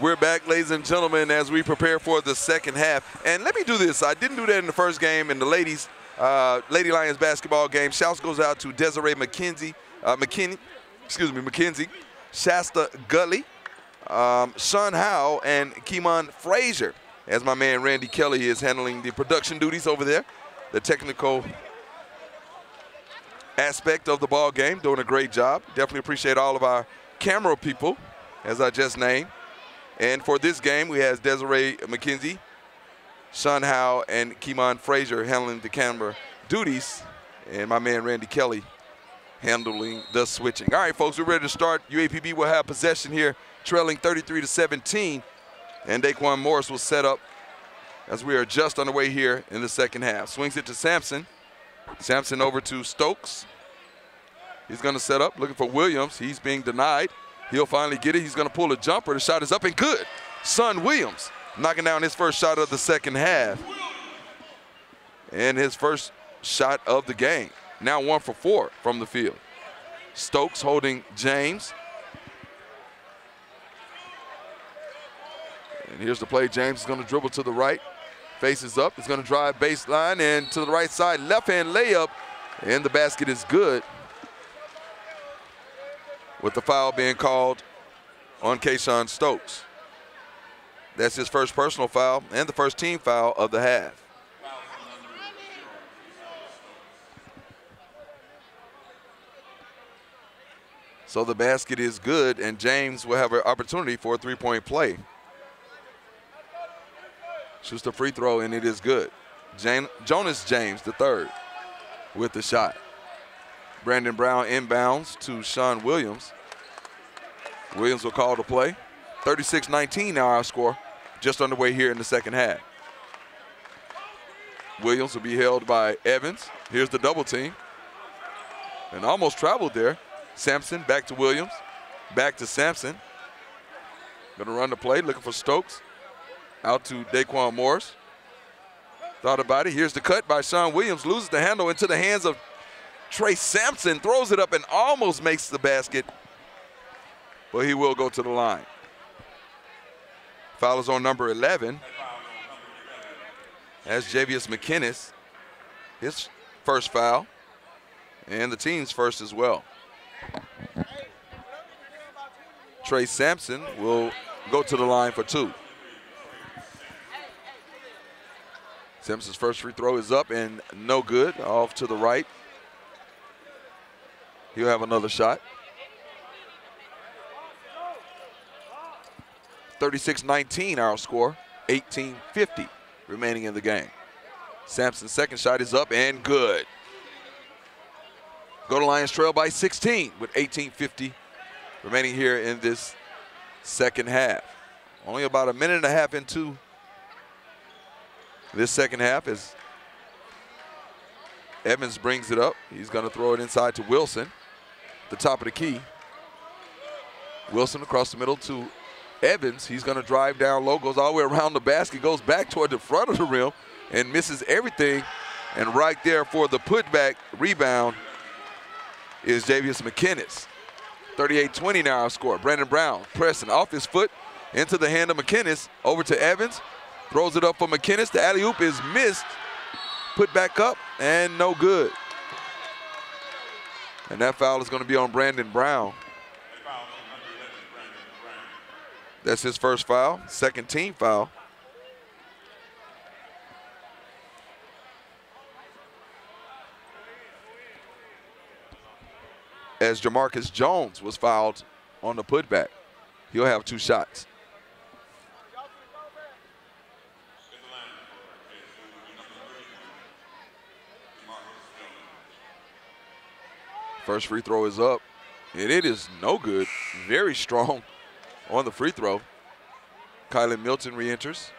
We're back, ladies and gentlemen, as we prepare for the second half. And let me do this. I didn't do that in the first game, and the ladies, uh, Lady Lions basketball game. Shouts goes out to Deseray McKinzy, uh, McKinney, excuse me, McKinzy, Shasta Gully, um, Shauwn Howell, and Keymon Frazier, as my man Randy Kelley is handling the production duties over there, the technical aspect of the ball game, doing a great job. Definitely appreciate all of our camera people, as I just named. And for this game, we have Deseray McKinzy, Shauwn Howell, and Keymon Frazier handling the camera duties, and my man Randy Kelley handling the switching. All right, folks, we're ready to start. UAPB will have possession here, trailing 33 to 17, and Daquan Morris will set up as we are just on the way here in the second half. Swings it to Sampson. Sampson over to Stokes. He's going to set up, looking for Williams. He's being denied. He'll finally get it. He's going to pull a jumper. The shot is up and good. Sean Williams knocking down his first shot of the second half. And his first shot of the game. Now one for four from the field. Stokes holding James. And here's the play. James is going to dribble to the right. Faces up. He's going to drive baseline and to the right side. Left hand layup. And the basket is good. With the foul being called on Kayshawn Stokes. That's his first personal foul and the first team foul of the half. So the basket is good, and James will have an opportunity for a three-point play. Shoots the free throw, and it is good. Jan Jonas James, the third, with the shot. Brandon Brown inbounds to Sean Williams. Williams will call the play. 36-19 now our score, just underway here in the second half. Williams will be held by Evans. Here's the double team. And almost traveled there. Sampson back to Williams. Back to Sampson. Gonna run the play, looking for Stokes. Out to Daquan Morris. Thought about it. Here's the cut by Sean Williams. Loses the handle into the hands of Trey Sampson. Throws it up and almost makes the basket. But he will go to the line. Foul is on number 11. As Javius McKinnis. His first foul. And the team's first as well. Trey Sampson will go to the line for two. Sampson's first free throw is up and no good. Off to the right. He'll have another shot. 36-19 our score. 18-50 remaining in the game. Sampson's second shot is up and good. Golden Lions trail by 16 with 18.50 remaining here in this second half. Only about a minute and a half into this second half as Evans brings it up. He's going to throw it inside to Wilson, the top of the key. Wilson across the middle to Evans. He's going to drive down low, goes all the way around the basket, goes back toward the front of the rim and misses everything. And right there for the putback rebound is Javius McKinnis. 38-20 now score. Brandon Brown pressing off his foot into the hand of McKinnis. Over to Evans. Throws it up for McKinnis. The alley-oop is missed. Put back up and no good. And that foul is going to be on Brandon Brown. That's his first foul, second team foul. as Jamarcus Jones was fouled on the putback. He'll have two shots. First free throw is up, and it is no good. Very strong on the free throw. Kylan Milton re-enters,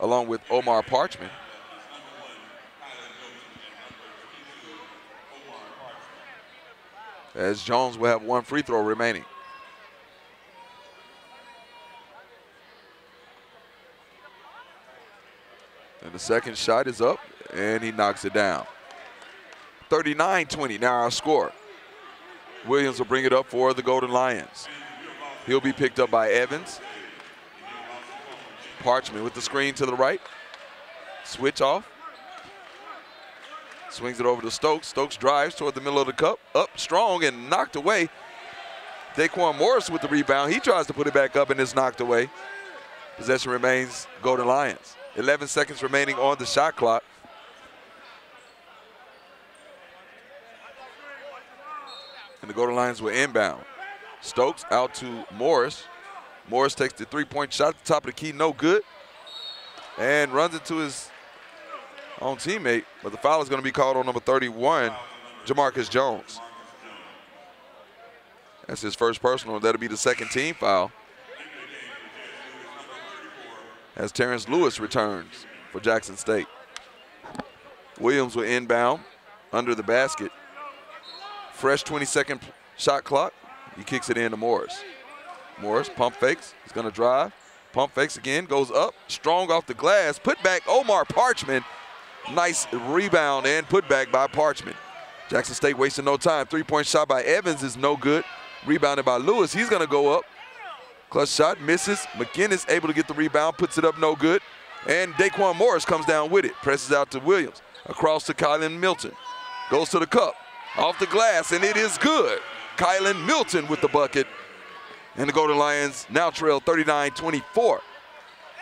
along with Omar Parchman. as Jones will have one free throw remaining. And the second shot is up, and he knocks it down. 39-20 now our score. Williams will bring it up for the Golden Lions. He'll be picked up by Evans. Parchman with the screen to the right. Switch off. Swings it over to Stokes. Stokes drives toward the middle of the cup. Up strong and knocked away. Daquan Morris with the rebound. He tries to put it back up and it's knocked away. Possession remains Golden Lions. 11 seconds remaining on the shot clock. And the Golden Lions were inbound. Stokes out to Morris. Morris takes the three-point shot at the top of the key, no good. And runs into his own teammate, but the foul is going to be called on number 31, Jamarcus Jones. That's his first personal. That'll be the second team foul. As Terrence Lewis returns for Jackson State. Williams will inbound under the basket. Fresh 20 second shot clock. He kicks it in to Morris. Morris pump fakes. He's going to drive. Pump fakes again. Goes up. Strong off the glass. Put back Omar Parchman. Nice rebound and put back by Parchman. Jackson State wasting no time. Three point shot by Evans is no good. Rebounded by Lewis. He's going to go up. Clutch shot misses. McKinnis able to get the rebound. Puts it up no good. And Daquan Morris comes down with it. Presses out to Williams. Across to Kylan Milton. Goes to the cup. Off the glass, and it is good. Kylan Milton with the bucket. And the Golden Lions now trail 39-24.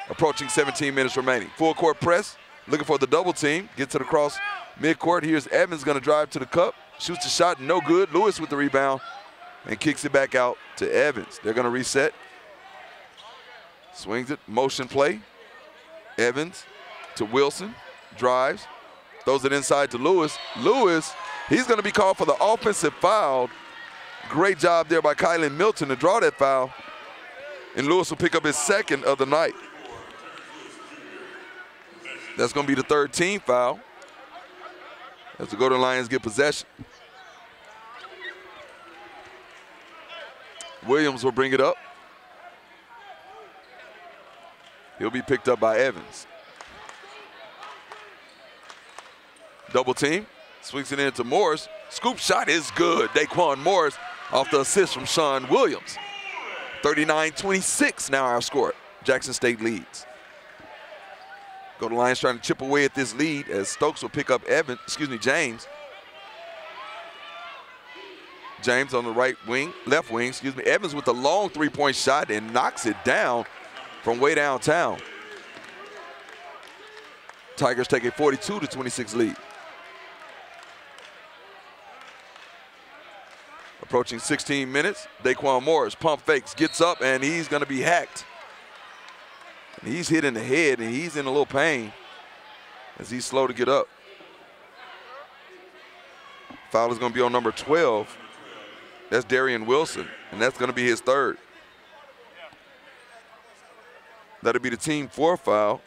Approaching 17 minutes remaining. Full court press, looking for the double team. Gets the cross midcourt. Here's Evans gonna drive to the cup. Shoots the shot, no good. Lewis with the rebound and kicks it back out to Evans. They're gonna reset. Swings it, motion play. Evans to Wilson, drives, throws it inside to Lewis. Lewis, he's gonna be called for the offensive foul Great job there by Kylan Milton to draw that foul. And Lewis will pick up his second of the night. That's going to be the third team foul as the Golden Lions get possession. Williams will bring it up. He'll be picked up by Evans. Double team. Swings it into Morris. Scoop shot is good. Daquan Morris off the assist from Sean Williams. 39-26 now our score. Jackson State leads. Golden Lions trying to chip away at this lead as Stokes will pick up Evan, excuse me, James. James on the right wing, left wing, excuse me. Evans with a long three-point shot and knocks it down from way downtown. Tigers take a 42 to 26 lead. Approaching 16 minutes, Daquan Morris pump fakes, gets up, and he's going to be hacked. And he's hit in the head, and he's in a little pain as he's slow to get up. Foul is going to be on number 12. That's Darian Wilson, and that's going to be his third. That'll be the team four foul.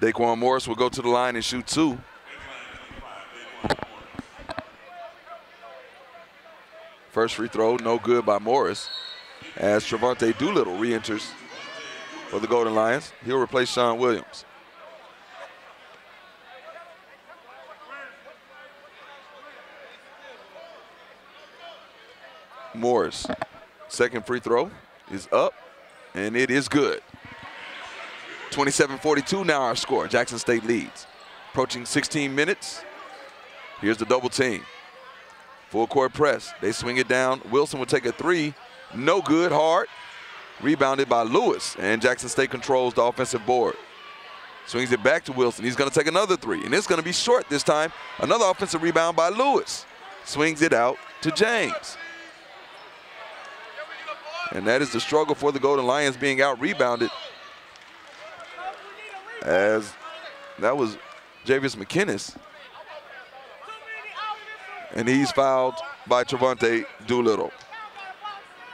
Daquan Morris will go to the line and shoot two. First free throw, no good by Morris. As Trevante Doolittle re-enters for the Golden Lions. He'll replace Sean Williams. Morris, second free throw is up, and it is good. 27-42 now our score. Jackson State leads. Approaching 16 minutes. Here's the double team. Full court press. They swing it down. Wilson will take a three. No good, hard. Rebounded by Lewis, and Jackson State controls the offensive board. Swings it back to Wilson. He's going to take another three, and it's going to be short this time. Another offensive rebound by Lewis. Swings it out to James. And that is the struggle for the Golden Lions being out rebounded as that was Javius McKinnis. And he's fouled by Trevante Doolittle.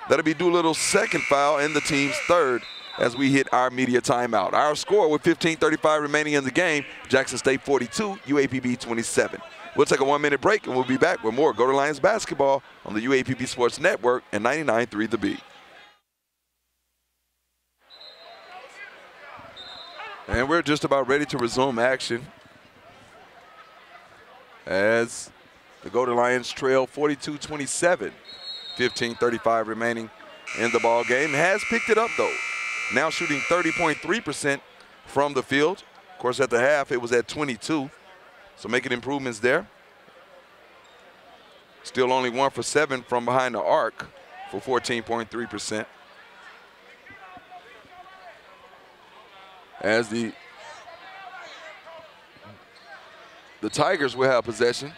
That'll be Doolittle's second foul and the team's third as we hit our media timeout. Our score with 15.35 remaining in the game, Jackson State 42, UAPB 27. We'll take a one-minute break, and we'll be back with more Golden Lions basketball on the UAPB Sports Network and 99.3 The Beat. And we're just about ready to resume action. as the Golden Lions trail 42-27. 15-35 remaining in the ball game. Has picked it up though. Now shooting 30.3% from the field. Of course, at the half it was at 22, so making improvements there. Still only one for seven from behind the arc for 14.3%. As the the Tigers will have possession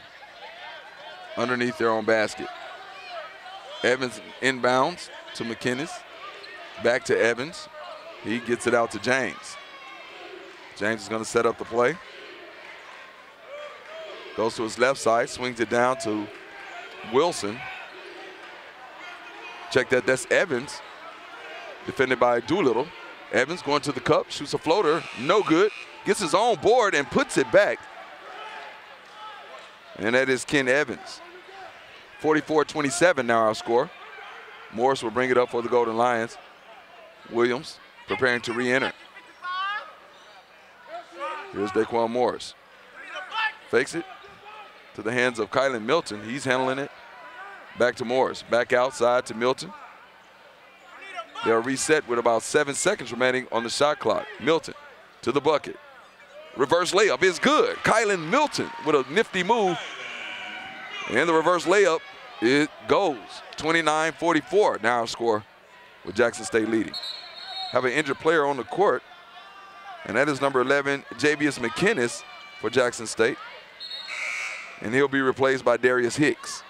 underneath their own basket. Evans inbounds to McKinnis. Back to Evans. He gets it out to James. James is going to set up the play. Goes to his left side, swings it down to Wilson. Check that, that's Evans. Defended by Doolittle. Evans going to the cup, shoots a floater, no good. Gets his own board and puts it back. And that is Ken Evans. 44-27 now our score. Morris will bring it up for the Golden Lions. Williams preparing to re-enter. Here's Daquan Morris. Fakes it to the hands of Kylan Milton. He's handling it. Back to Morris. Back outside to Milton. They'll reset with about seven seconds remaining on the shot clock. Milton to the bucket. Reverse layup is good. Kylan Milton with a nifty move. And the reverse layup, it goes. 29-44 now score with Jackson State leading. Have an injured player on the court, and that is number 11, Javius McKinnis for Jackson State. And he'll be replaced by Darius Hicks.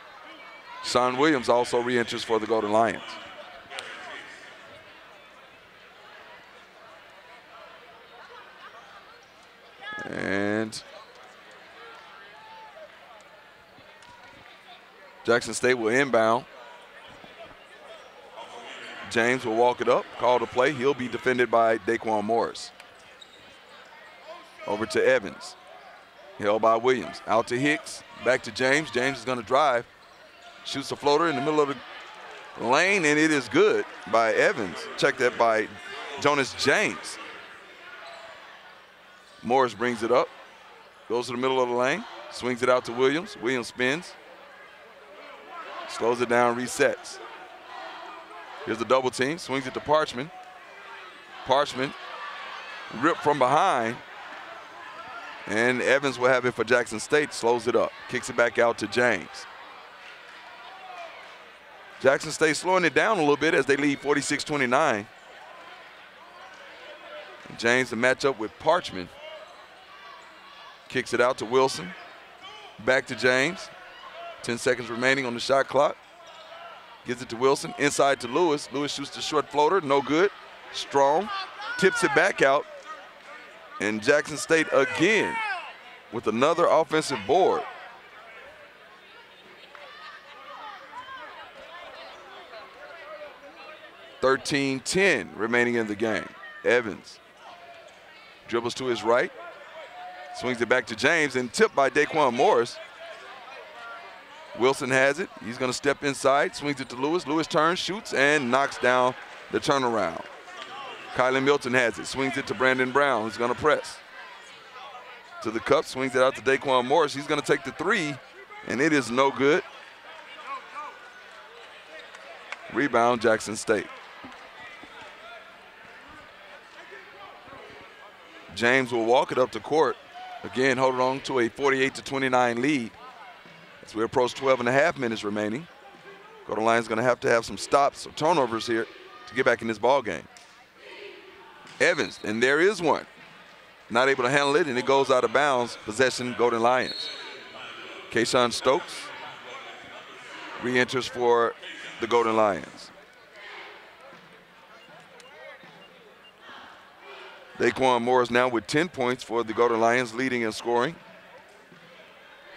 Sean Williams also re-enters for the Golden Lions. Jackson State will inbound. James will walk it up, call the play. He'll be defended by Daquan Morris. Over to Evans. Held by Williams. Out to Hicks. Back to James. James is going to drive. Shoots a floater in the middle of the lane, and it is good by Evans. Check that by Jonas James. Morris brings it up. Goes to the middle of the lane. Swings it out to Williams. Williams spins. Slows it down, resets. Here's the double team, swings it to Parchman. Parchman ripped from behind. And Evans will have it for Jackson State, slows it up, kicks it back out to James. Jackson State slowing it down a little bit as they lead 46-29. James to match up with Parchman. Kicks it out to Wilson. Back to James. 10 seconds remaining on the shot clock. Gives it to Wilson. Inside to Lewis. Lewis shoots the short floater. No good. Strong. Tips it back out. And Jackson State again with another offensive board. Thirteen ten remaining in the game. Evans dribbles to his right, swings it back to James, and tipped by Daquan Morris. Wilson has it. He's going to step inside, swings it to Lewis. Lewis turns, shoots, and knocks down the turnaround. Kylan Milton has it, swings it to Brandon Brown, who's going to press. To the cup, swings it out to Daquan Morris. He's going to take the three, and it is no good. Rebound, Jackson State. James will walk it up to court. Again, holding on to a 48 to 29 lead. As we approach 12 and a half minutes remaining, Golden Lions going to have to have some stops or turnovers here to get back in this ball game. Evans, and there is one. Not able to handle it, and it goes out of bounds. Possession, Golden Lions. Kayshawn Stokes re-enters for the Golden Lions. Daquan Morris now with 10 points for the Golden Lions, leading in scoring.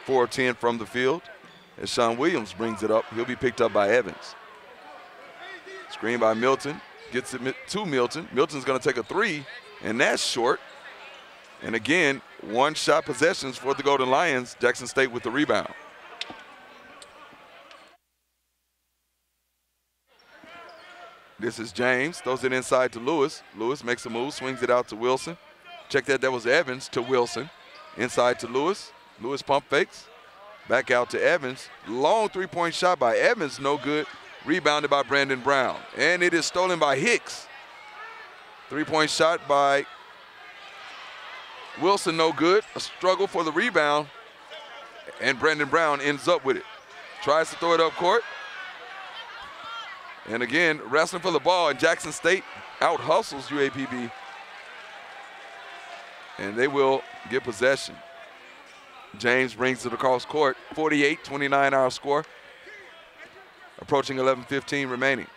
4 10 from the field. As Sean Williams brings it up, he'll be picked up by Evans. Screen by Milton. Gets it to Milton. Milton's going to take a three, and that's short. And again, one shot possessions for the Golden Lions. Jackson State with the rebound. This is James, throws it inside to Lewis. Lewis makes a move, swings it out to Wilson. Check that, that was Evans to Wilson. Inside to Lewis. Lewis pump fakes, Back out to Evans. Long three-point shot by Evans, no good. Rebounded by Brandon Brown. And it is stolen by Hicks. Three-point shot by Wilson, no good. A struggle for the rebound. And Brandon Brown ends up with it. Tries to throw it up court. And again, wrestling for the ball, and Jackson State out hustles UAPB. And they will get possession. James brings it across court. 48-29 our score. Approaching 11-15 remaining.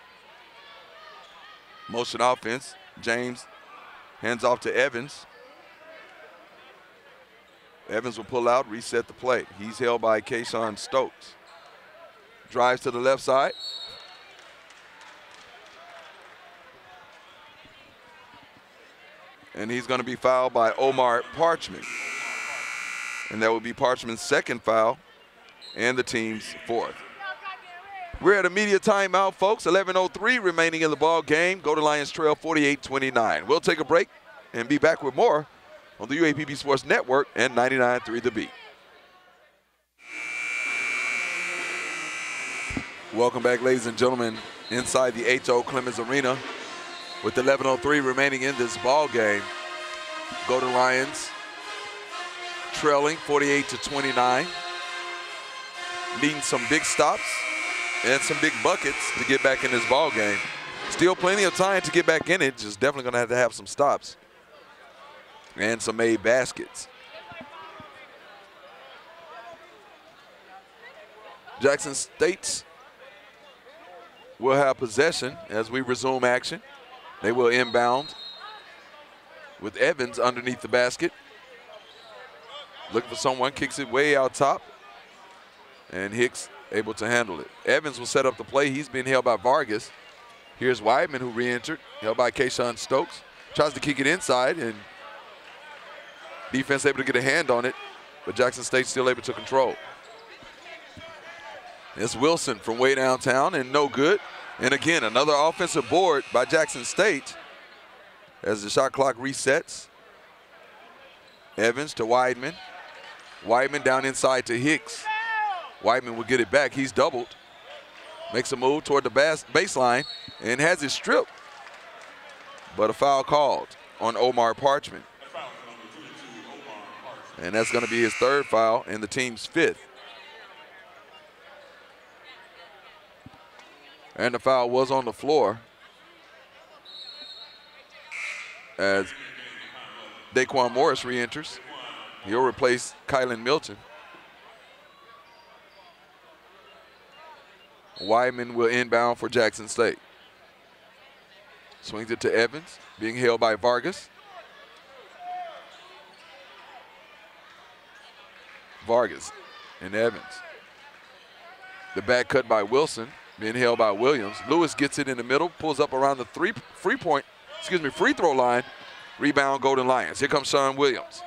Motion offense. James hands off to Evans. Evans will pull out, reset the play. He's held by Kayshawn Stokes. Drives to the left side. And he's going to be fouled by Omar Parchman. And that will be Parchman's second foul and the team's fourth. We're at a media timeout, folks. 11.03 remaining in the ball game. Golden Lions Trail 48-29. We'll take a break and be back with more on the UAPB Sports Network and 99.3 The Beat. Welcome back, ladies and gentlemen, inside the H.O. Clemmons Arena with 11.03 remaining in this ball game. Golden Lions trailing 48 to 29. Needing some big stops and some big buckets to get back in this ball game. Still plenty of time to get back in it. Just definitely going to have to have some stops and some made baskets. Jackson State's will have possession as we resume action. They will inbound with Evans underneath the basket. Looking for someone, kicks it way out top. And Hicks able to handle it. Evans will set up the play. He's being held by Vargas. Here's Weidman who re-entered, held by Kayshawn Stokes. Tries to kick it inside and defense able to get a hand on it, but Jackson State still able to control. It's Wilson from way downtown and no good. And again, another offensive board by Jackson State as the shot clock resets. Evans to Weidman. Weidman down inside to Hicks. Weidman will get it back. He's doubled. Makes a move toward the bas baseline and has it stripped. But a foul called on Omar Parchman. And that's going to be his third foul and the team's fifth. And the foul was on the floor as Daquan Morris re-enters. He'll replace Kylan Milton. Wyman will inbound for Jackson State. Swings it to Evans, being held by Vargas. Vargas and Evans. The back cut by Wilson, being held by Williams. Lewis gets it in the middle, pulls up around the three free point, excuse me, free throw line. Rebound Golden Lions. Here comes Sean Williams.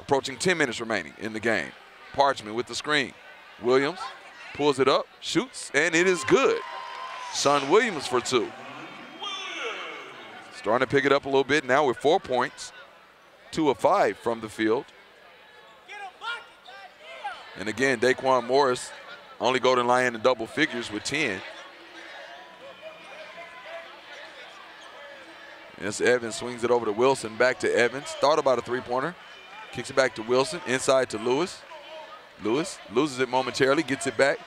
Approaching 10 minutes remaining in the game. Parchman with the screen. Williams pulls it up, shoots, and it is good. Sean Williams for two. Starting to pick it up a little bit now with four points, two of five from the field. And again, Daquan Morris, only Golden Lion in double figures with 10. As Evans swings it over to Wilson, back to Evans. Thought about a three-pointer. Kicks it back to Wilson, inside to Lewis. Lewis loses it momentarily, gets it back.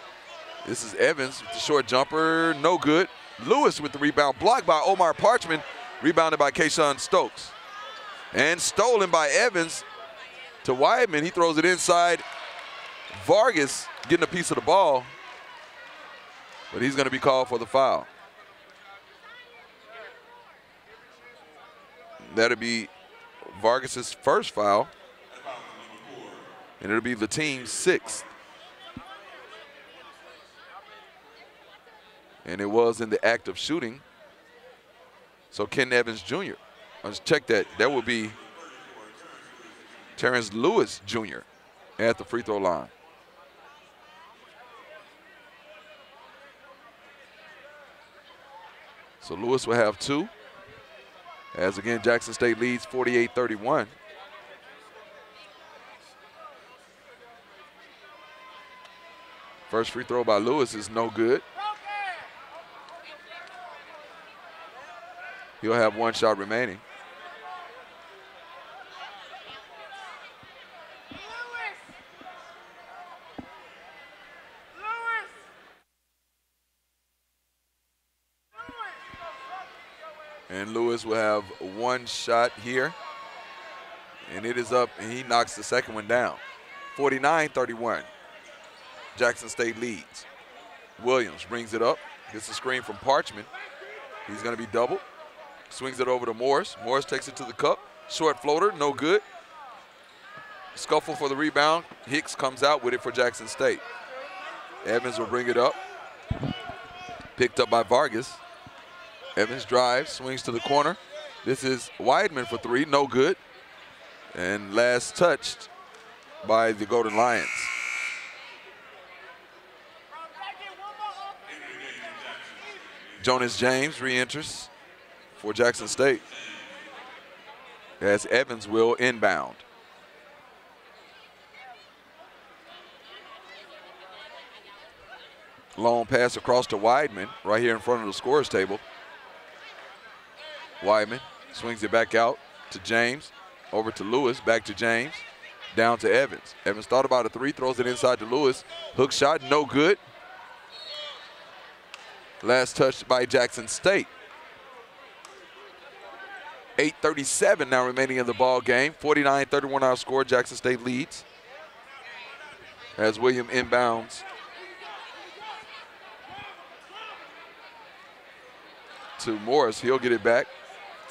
This is Evans with the short jumper, no good. Lewis with the rebound, blocked by Omar Parchman, rebounded by Kayshawn Stokes. And stolen by Evans to Weidman. He throws it inside. Vargas getting a piece of the ball, but he's going to be called for the foul. That'll be Vargas's first foul, and it'll be the team's sixth. And it was in the act of shooting. So Ken Evans Jr. Let's check that. That will be Terrence Lewis Jr. at the free throw line. So Lewis will have two. As again, Jackson State leads 48-31. First free throw by Lewis is no good. He'll have one shot remaining. Will have one shot here. And it is up, and he knocks the second one down. 49-31. Jackson State leads. Williams brings it up, gets a screen from Parchman. He's going to be doubled. Swings it over to Morris. Morris takes it to the cup. Short floater, no good. Scuffle for the rebound. Hicks comes out with it for Jackson State. Evans will bring it up. Picked up by Vargas. Evans drives, swings to the corner. This is Weidman for three, no good. And last touched by the Golden Lions. Jonas James re-enters for Jackson State as Evans will inbound. Long pass across to Weidman right here in front of the scorers table. Weidman swings it back out to James, over to Lewis, back to James, down to Evans. Evans thought about a three, throws it inside to Lewis. Hook shot, no good. Last touch by Jackson State. 8.37 now remaining in the ball game. 49-31 our score. Jackson State leads. As William inbounds. To Morris. He'll get it back.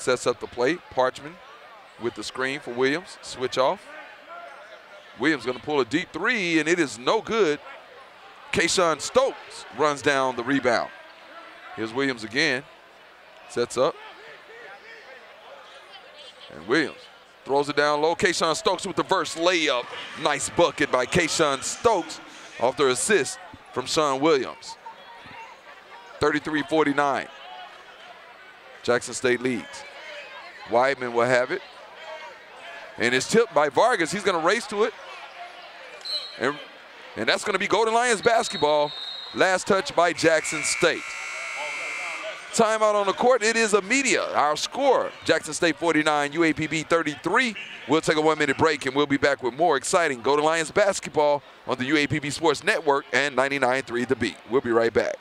Sets up the plate. Parchman with the screen for Williams. Switch off. Williams going to pull a deep three, and it is no good. Kayshawn Stokes runs down the rebound. Here's Williams again. Sets up. And Williams throws it down low. Kayshawn Stokes with the verse layup. Nice bucket by Kayshawn Stokes off the assist from Sean Williams. 33-49. Jackson State leads. Weidman will have it. And it's tipped by Vargas. He's going to race to it. And, and that's going to be Golden Lions basketball. Last touch by Jackson State. Timeout on the court. It is a media. Our score, Jackson State 49, UAPB 33. We'll take a one-minute break, and we'll be back with more exciting Golden Lions basketball on the UAPB Sports Network and 99.3 The Beat. We'll be right back.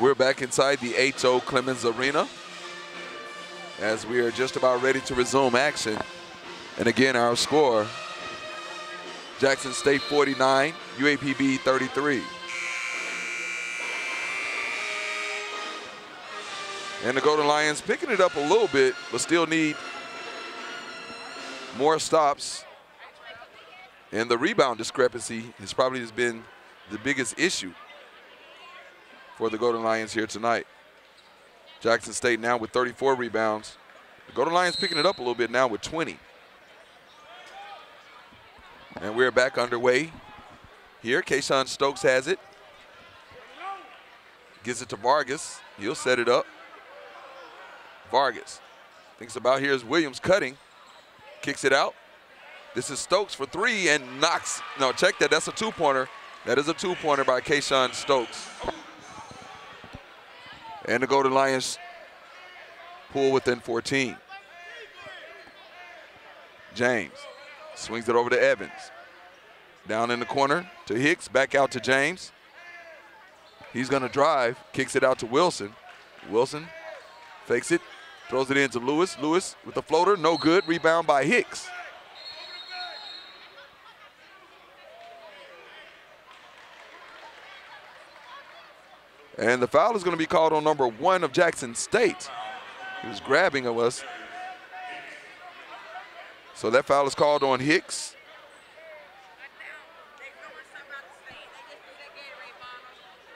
We're back inside the H.O. Clemmons Arena as we are just about ready to resume action. And again, our score, Jackson State 49, UAPB 33. And the Golden Lions picking it up a little bit, but still need more stops. And the rebound discrepancy has probably been the biggest issue for the Golden Lions here tonight. Jackson State now with 34 rebounds. The Golden Lions picking it up a little bit now with 20. And we're back underway here. Kayshawn Stokes has it. Gives it to Vargas. He'll set it up. Vargas thinks about here is Williams cutting. Kicks it out. This is Stokes for three and knocks. No, check that. That's a two-pointer. That is a two-pointer by Kayshawn Stokes. And the Golden Lions pull within 14. James swings it over to Evans. Down in the corner to Hicks, back out to James. He's going to drive, kicks it out to Wilson. Wilson fakes it, throws it into Lewis. Lewis with the floater, no good. Rebound by Hicks. And the foul is going to be called on number one of Jackson State. He was grabbing of us. So that foul is called on Hicks.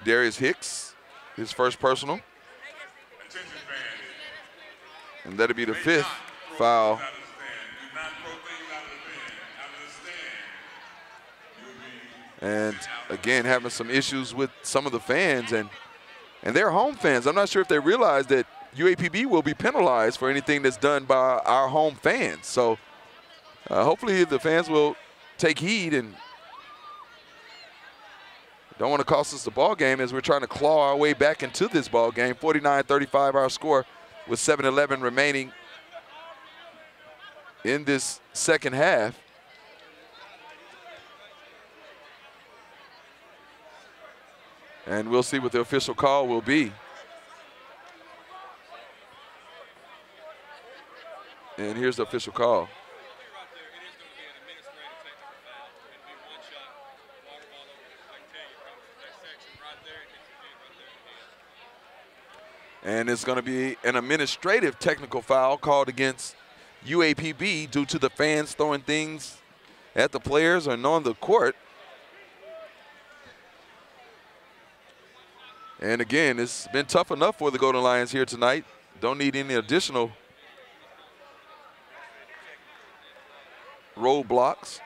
Darius Hicks, his first personal. And that'll be the fifth foul And again, having some issues with some of the fans and and they're home fans. I'm not sure if they realize that UAPB will be penalized for anything that's done by our home fans. So uh, hopefully the fans will take heed and don't want to cost us the ball game as we're trying to claw our way back into this ball game. 49-35 our score with 7-11 remaining in this second half. And we'll see what the official call will be. And here's the official call. And it's going to be an administrative technical foul called against UAPB due to the fans throwing things at the players or on the court. And again, it's been tough enough for the Golden Lions here tonight. Don't need any additional roadblocks.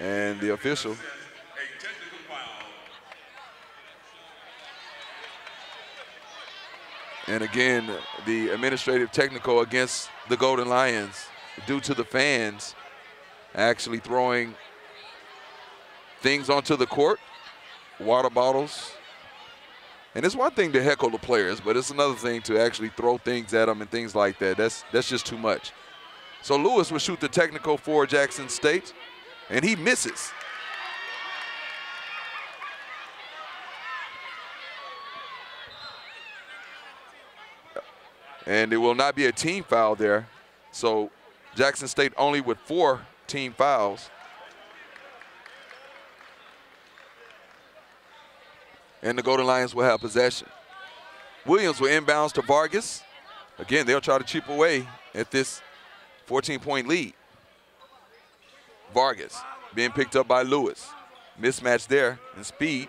And the official And again, the administrative technical against the Golden Lions due to the fans actually throwing things onto the court, water bottles. And it's one thing to heckle the players, but it's another thing to actually throw things at them and things like that. That's, that's just too much. So Lewis will shoot the technical for Jackson State, and he misses. And it will not be a team foul there. So Jackson State only with four team fouls. And the Golden Lions will have possession. Williams will inbounds to Vargas. Again, they'll try to chip away at this 14-point lead. Vargas being picked up by Lewis. Mismatch there in speed.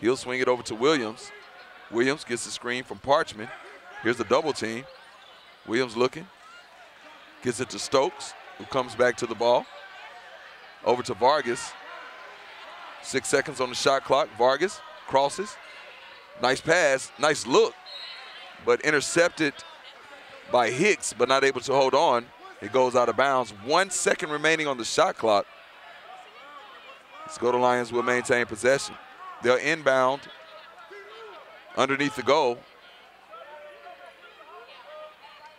He'll swing it over to Williams. Williams gets the screen from Parchman. Here's the double team. Williams looking. Gets it to Stokes, who comes back to the ball. Over to Vargas. Six seconds on the shot clock. Vargas crosses. Nice pass, nice look, but intercepted by Hicks, but not able to hold on. It goes out of bounds. One second remaining on the shot clock. Let's Golden Lions will maintain possession. They'll inbound underneath the goal.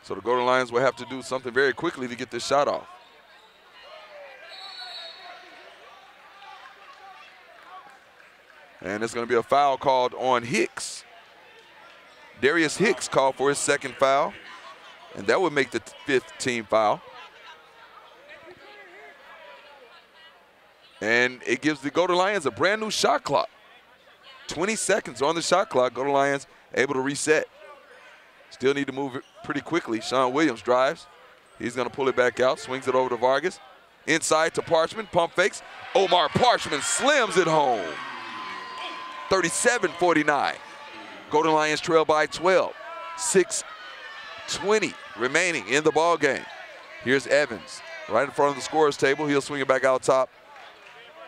So the Golden Lions will have to do something very quickly to get this shot off. And it's going to be a foul called on Hicks. Darius Hicks called for his second foul, and that would make the fifth team foul. And it gives the Golden Lions a brand new shot clock. 20 seconds on the shot clock. Golden Lions able to reset. Still need to move it pretty quickly. Sean Williams drives. He's going to pull it back out, swings it over to Vargas. Inside to Parchman, pump fakes. Omar Parchman slams it home. 37-49. Golden Lions trail by 12. 6-20 remaining in the ball game. Here's Evans right in front of the scorer's table. He'll swing it back out top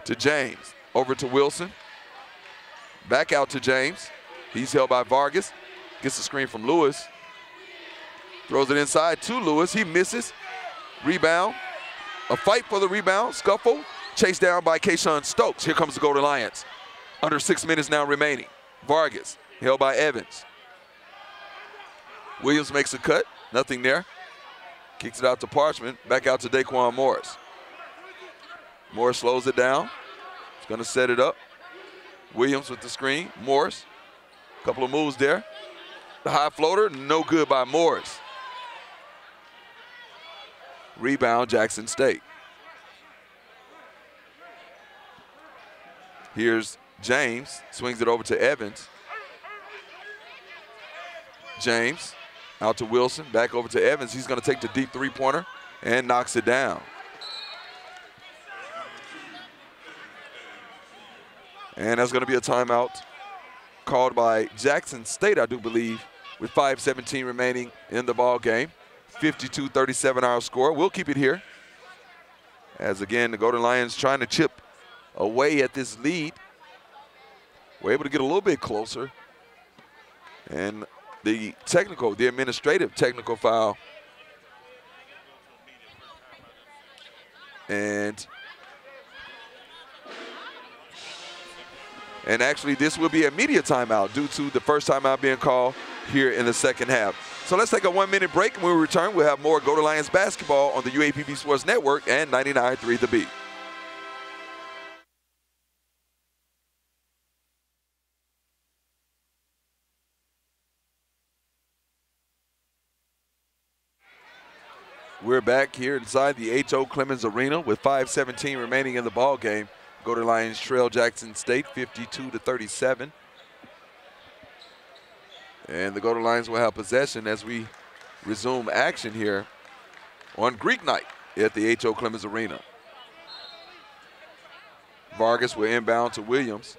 to James. Over to Wilson. Back out to James. He's held by Vargas. Gets the screen from Lewis. Throws it inside to Lewis. He misses. Rebound. A fight for the rebound. Scuffle. Chased down by Kayshawn Stokes. Here comes the Golden Lions. Under six minutes now remaining. Vargas held by Evans. Williams makes a cut. Nothing there. Kicks it out to Parchman. Back out to Daquan Morris. Morris slows it down. He's going to set it up. Williams with the screen. Morris. Couple of moves there. The high floater, no good by Morris. Rebound, Jackson State. Here's James, swings it over to Evans. James out to Wilson, back over to Evans. He's going to take the deep three-pointer and knocks it down. And that's going to be a timeout called by Jackson State, I do believe, with 5.17 remaining in the ball game. 52-37 our score. We'll keep it here. As again, the Golden Lions trying to chip away at this lead. We're able to get a little bit closer. And the technical, the administrative technical foul. And and actually this will be a media timeout due to the first timeout being called here in the second half. So let's take a one minute break when we return, we'll have more Golden Lions basketball on the UAPB Sports Network and 99.3 The Beat. We're back here inside the H.O. Clemmons Arena with 5.17 remaining in the ball game. Golden Lions trail Jackson State 52 to 37. And the Golden Lions will have possession as we resume action here on Greek night at the H.O. Clemmons Arena. Vargas will inbound to Williams.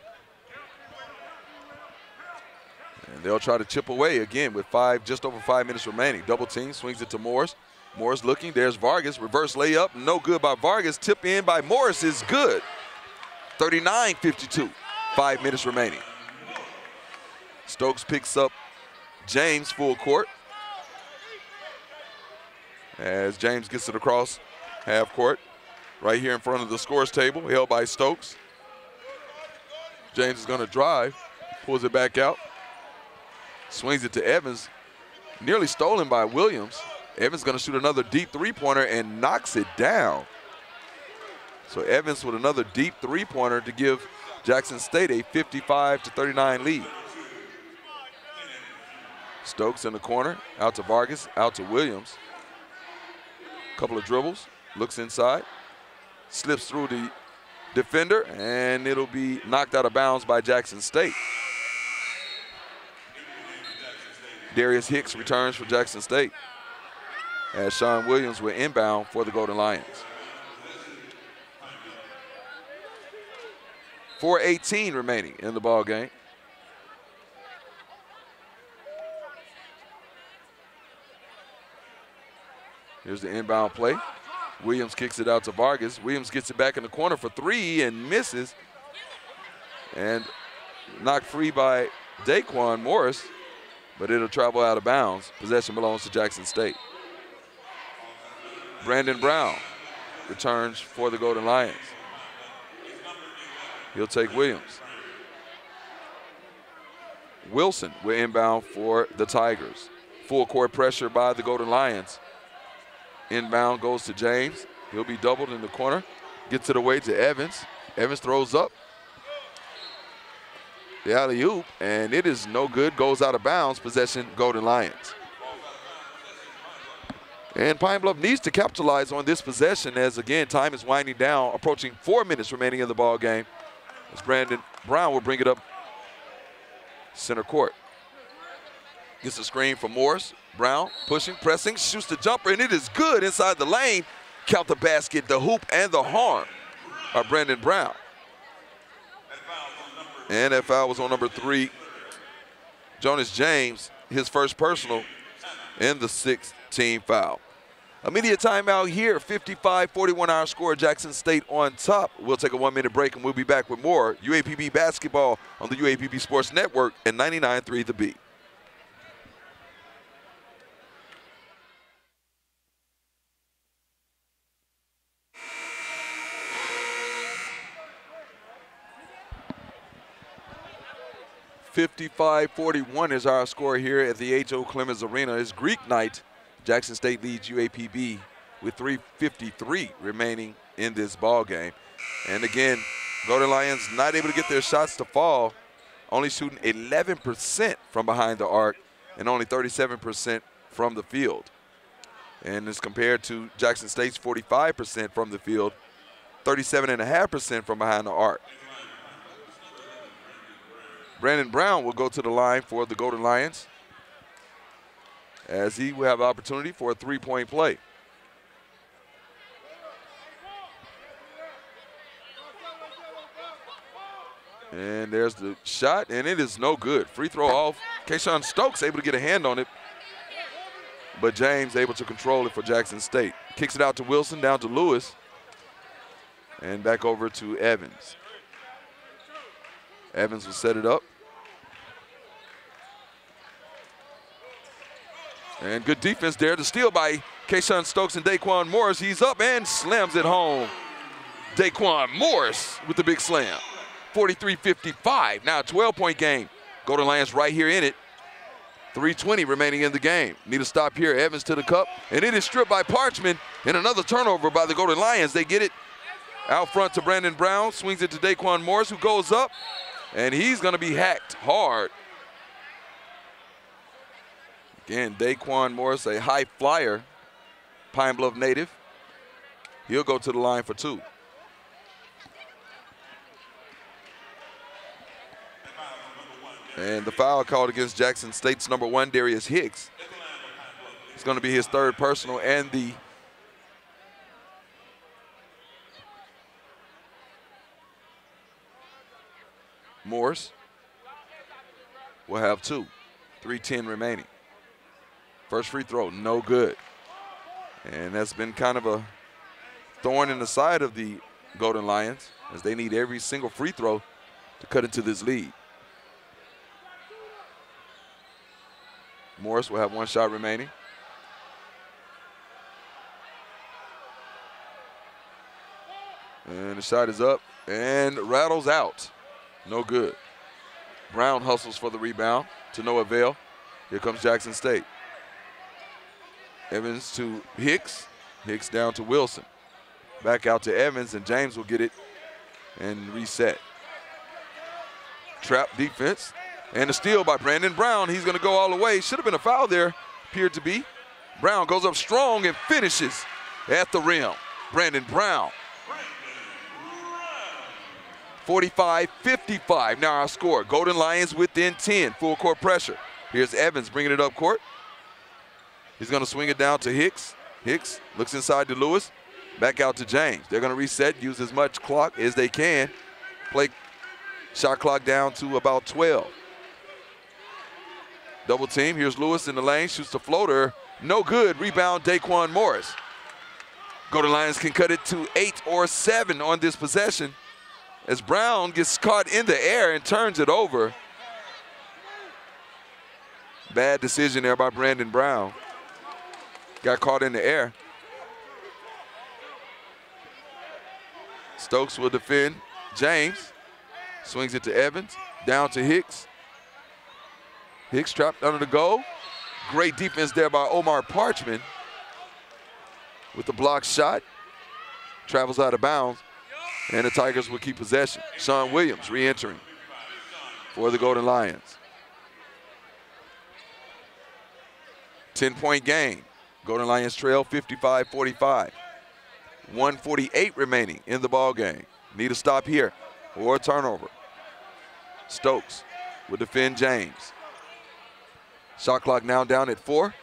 And they'll try to chip away again with five, just over five minutes remaining. Double team, swings it to Morris. Morris looking. There's Vargas. Reverse layup. No good by Vargas. Tip in by Morris is good. 39-52. Five minutes remaining. Stokes picks up James full court. As James gets it across half court. Right here in front of the scores table, held by Stokes. James is going to drive. Pulls it back out. Swings it to Evans. Nearly stolen by Williams. Evans going to shoot another deep three-pointer and knocks it down. So Evans with another deep three-pointer to give Jackson State a 55 to 39 lead. Stokes in the corner, out to Vargas, out to Williams. Couple of dribbles, looks inside, slips through the defender, and it'll be knocked out of bounds by Jackson State. Darius Hicks returns for Jackson State as Sean Williams will inbound for the Golden Lions. 4.18 remaining in the ball game. Here's the inbound play. Williams kicks it out to Vargas. Williams gets it back in the corner for three and misses. And knocked free by Daquan Morris, but it'll travel out of bounds. Possession belongs to Jackson State. Brandon Brown returns for the Golden Lions. He'll take Williams. Wilson will inbound for the Tigers. Full court pressure by the Golden Lions. Inbound goes to James. He'll be doubled in the corner. Gets it away to Evans. Evans throws up. The alley oop, and it is no good. Goes out of bounds. Possession, Golden Lions. And Pine Bluff needs to capitalize on this possession as, again, time is winding down, approaching four minutes remaining in the ball game. As Brandon Brown will bring it up center court. Gets a screen from Morris. Brown pushing, pressing, shoots the jumper, and it is good inside the lane. Count the basket, the hoop, and the harm by Brandon Brown. And that foul was on number three, Jonas James, his first personal in the sixth team foul. Immediate timeout here, 55-41 our score, Jackson State on top. We'll take a one-minute break and we'll be back with more UAPB basketball on the UAPB Sports Network and 99.3 The Beat. Fifty-five forty-one is our score here at the H.O. Clemmons Arena. It's Greek night Jackson State leads UAPB with 3.53 remaining in this ball game. And again, Golden Lions not able to get their shots to fall, only shooting 11% from behind the arc and only 37% from the field. And as compared to Jackson State's 45% from the field, 37.5% from behind the arc. Brandon Brown will go to the line for the Golden Lions as he will have opportunity for a three-point play. And there's the shot, and it is no good. Free throw off. Kayshawn Stokes able to get a hand on it. but James able to control it for Jackson State. Kicks it out to Wilson, down to Lewis, and back over to Evans. Evans will set it up. And good defense there. The steal by Kayshawn Stokes and Daquan Morris. He's up and slams it home. Daquan Morris with the big slam. 43-55. Now 12-point game. Golden Lions right here in it. 320 remaining in the game. Need a stop here. Evans to the cup. And it is stripped by Parchman. And another turnover by the Golden Lions. They get it out front to Brandon Brown. Swings it to Daquan Morris, who goes up. And he's going to be hacked hard. Again, Daquan Morris, a high flyer, Pine Bluff native. He'll go to the line for two. And the foul called against Jackson State's number one, Darius Hicks. It's going to be his third personal and the Morris will have two. 310 remaining. First free throw, no good. And that's been kind of a thorn in the side of the Golden Lions as they need every single free throw to cut into this lead. Morris will have one shot remaining. And the shot is up and rattles out. No good. Brown hustles for the rebound to no avail. Here comes Jackson State. Evans to Hicks. Hicks down to Wilson. Back out to Evans, and James will get it and reset. Trap defense. And a steal by Brandon Brown. He's going to go all the way. Should have been a foul there, appeared to be. Brown goes up strong and finishes at the rim. Brandon Brown. 45-55 now our score. Golden Lions within 10, full court pressure. Here's Evans bringing it up court. He's going to swing it down to Hicks. Hicks looks inside to Lewis. Back out to James. They're going to reset, use as much clock as they can. Play shot clock down to about 12. Double team. Here's Lewis in the lane, shoots the floater. No good. Rebound, Daquan Morris. Golden Lions can cut it to eight or seven on this possession as Brown gets caught in the air and turns it over. Bad decision there by Brandon Brown. Got caught in the air. Stokes will defend. James swings it to Evans. Down to Hicks. Hicks trapped under the goal. Great defense there by Omar Parchman with the block shot. Travels out of bounds. And the Tigers will keep possession. Sean Williams re-entering for the Golden Lions. 10-point game. Golden Lions trail 55-45. 148 remaining in the ball game. Need a stop here or a turnover. Stokes will defend James. Shot clock now down at four.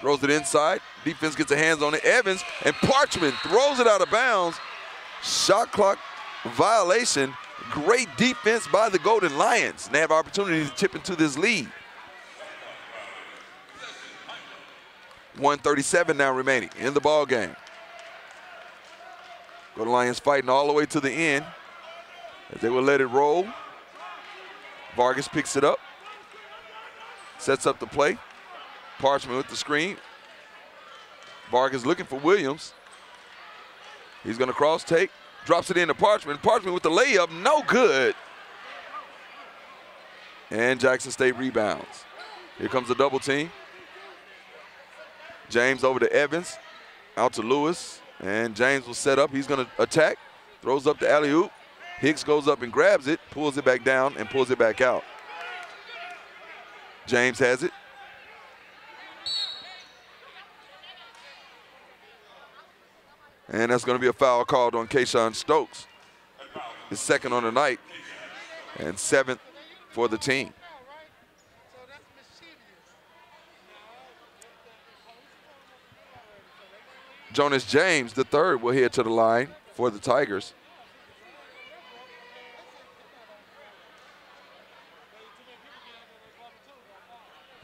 Throws it inside. Defense gets a hands on it. Evans and Parchman throws it out of bounds. Shot clock violation. Great defense by the Golden Lions. And they have opportunity to chip into this lead. 137 now remaining in the ball game. Golden Lions fighting all the way to the end. As they will let it roll. Vargas picks it up. Sets up the play. Parchman with the screen. Vargas looking for Williams. He's going to cross take. Drops it into Parchman. Parchman with the layup. No good. And Jackson State rebounds. Here comes the double team. James over to Evans. Out to Lewis. And James will set up. He's going to attack. Throws up the alley oop. Hicks goes up and grabs it, pulls it back down, and pulls it back out. James has it. And that's going to be a foul called on Kayshawn Stokes. His second on the night and seventh for the team. Jonas James, the third, will head to the line for the Tigers.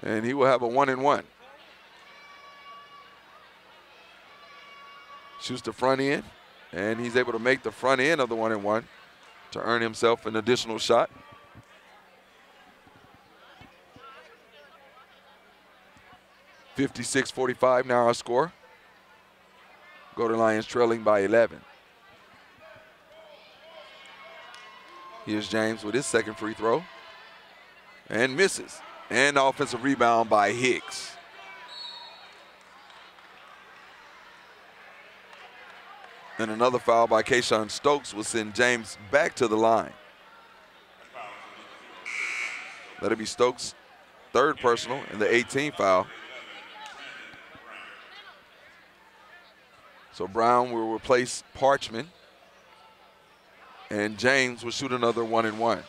And he will have a one and one. Shoots the front end, and he's able to make the front end of the one and one to earn himself an additional shot. Fifty-six forty-five now our score. Golden Lions trailing by 11. Here's James with his second free throw. And misses. And offensive rebound by Hicks. And another foul by Kayshawn Stokes will send James back to the line. Let it be Stokes' third personal and the 18th foul. So Brown will replace Parchman. And James will shoot another one and one.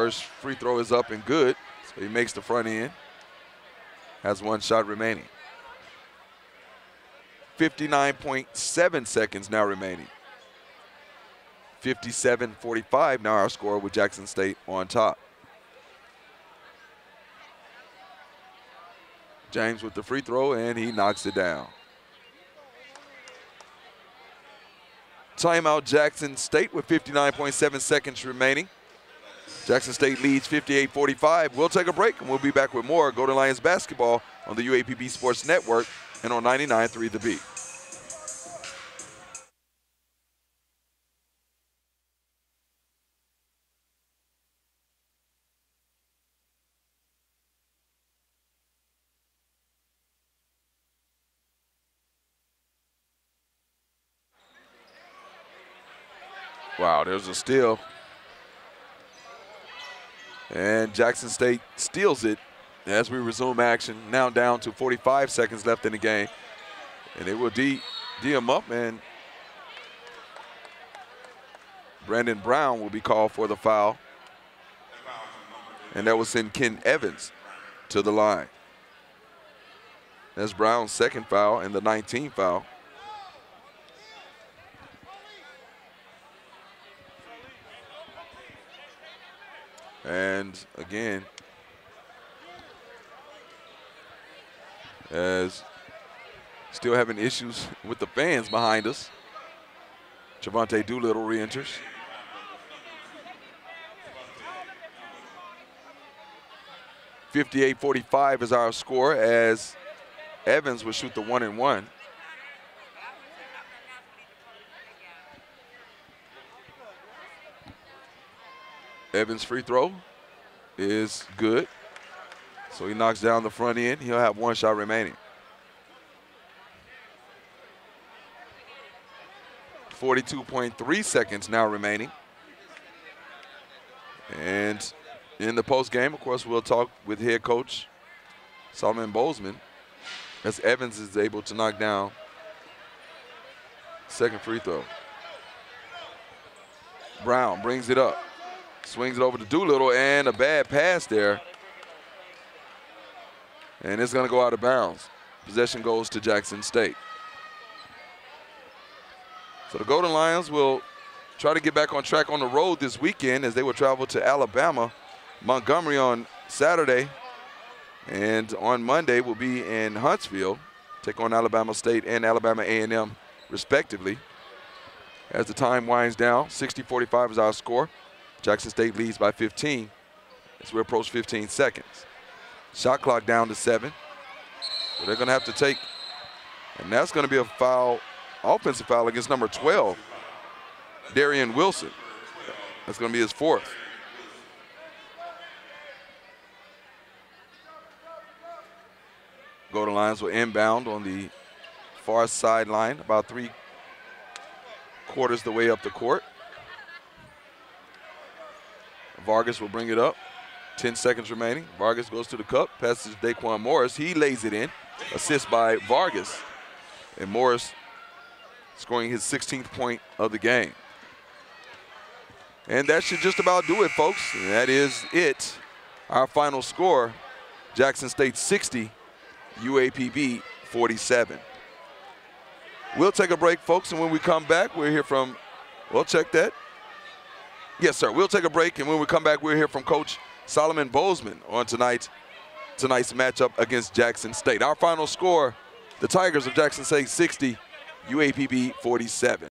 First free throw is up and good. So he makes the front end. Has one shot remaining. 59.7 seconds now remaining. 57-45 now our score with Jackson State on top. James with the free throw, and he knocks it down. Timeout Jackson State with 59.7 seconds remaining. Jackson State leads 58-45. We'll take a break, and we'll be back with more Golden Lions basketball on the UAPB Sports Network and on 99.3 The Beat. Wow, there's a steal. And Jackson State steals it as we resume action. Now down to 45 seconds left in the game. And they will D, D him up, and Brandon Brown will be called for the foul. And that will send Ken Evans to the line. That's Brown's second foul and the 19th foul. And again, as still having issues with the fans behind us, Trevante Doolittle re-enters. Fifty-eight forty-five is our score as Evans will shoot the one and one. Evans' free throw is good. So he knocks down the front end. He'll have one shot remaining. 42.3 seconds now remaining. And in the post game, of course, we'll talk with head coach Solomon Bozeman as Evans is able to knock down second free throw. Brown brings it up. Swings it over to Doolittle and a bad pass there. And it's going to go out of bounds. Possession goes to Jackson State. So the Golden Lions will try to get back on track on the road this weekend as they will travel to Alabama, Montgomery on Saturday, and on Monday will be in Huntsville, take on Alabama State and Alabama A&M respectively. As the time winds down, 60-45 is our score. Jackson State leads by 15 as we approach 15 seconds. Shot clock down to seven. So they're going to have to take, and that's going to be a foul, offensive foul against number 12, Darian Wilson. That's going to be his fourth. Golden Lions will inbound on the far sideline, about three quarters the way up the court. Vargas will bring it up. 10 seconds remaining. Vargas goes to the cup, passes Daquan Morris. He lays it in. Assist by Vargas. And Morris scoring his 16th point of the game. And that should just about do it, folks. that is it. Our final score, Jackson State 60, UAPB 47. We'll take a break, folks, and when we come back, we'll hear from, well, check that. Yes, sir. We'll take a break, and when we come back, we'll hear from Coach Solomon Bozeman on tonight tonight's matchup against Jackson State. Our final score: the Tigers of Jackson State 60, UAPB 47.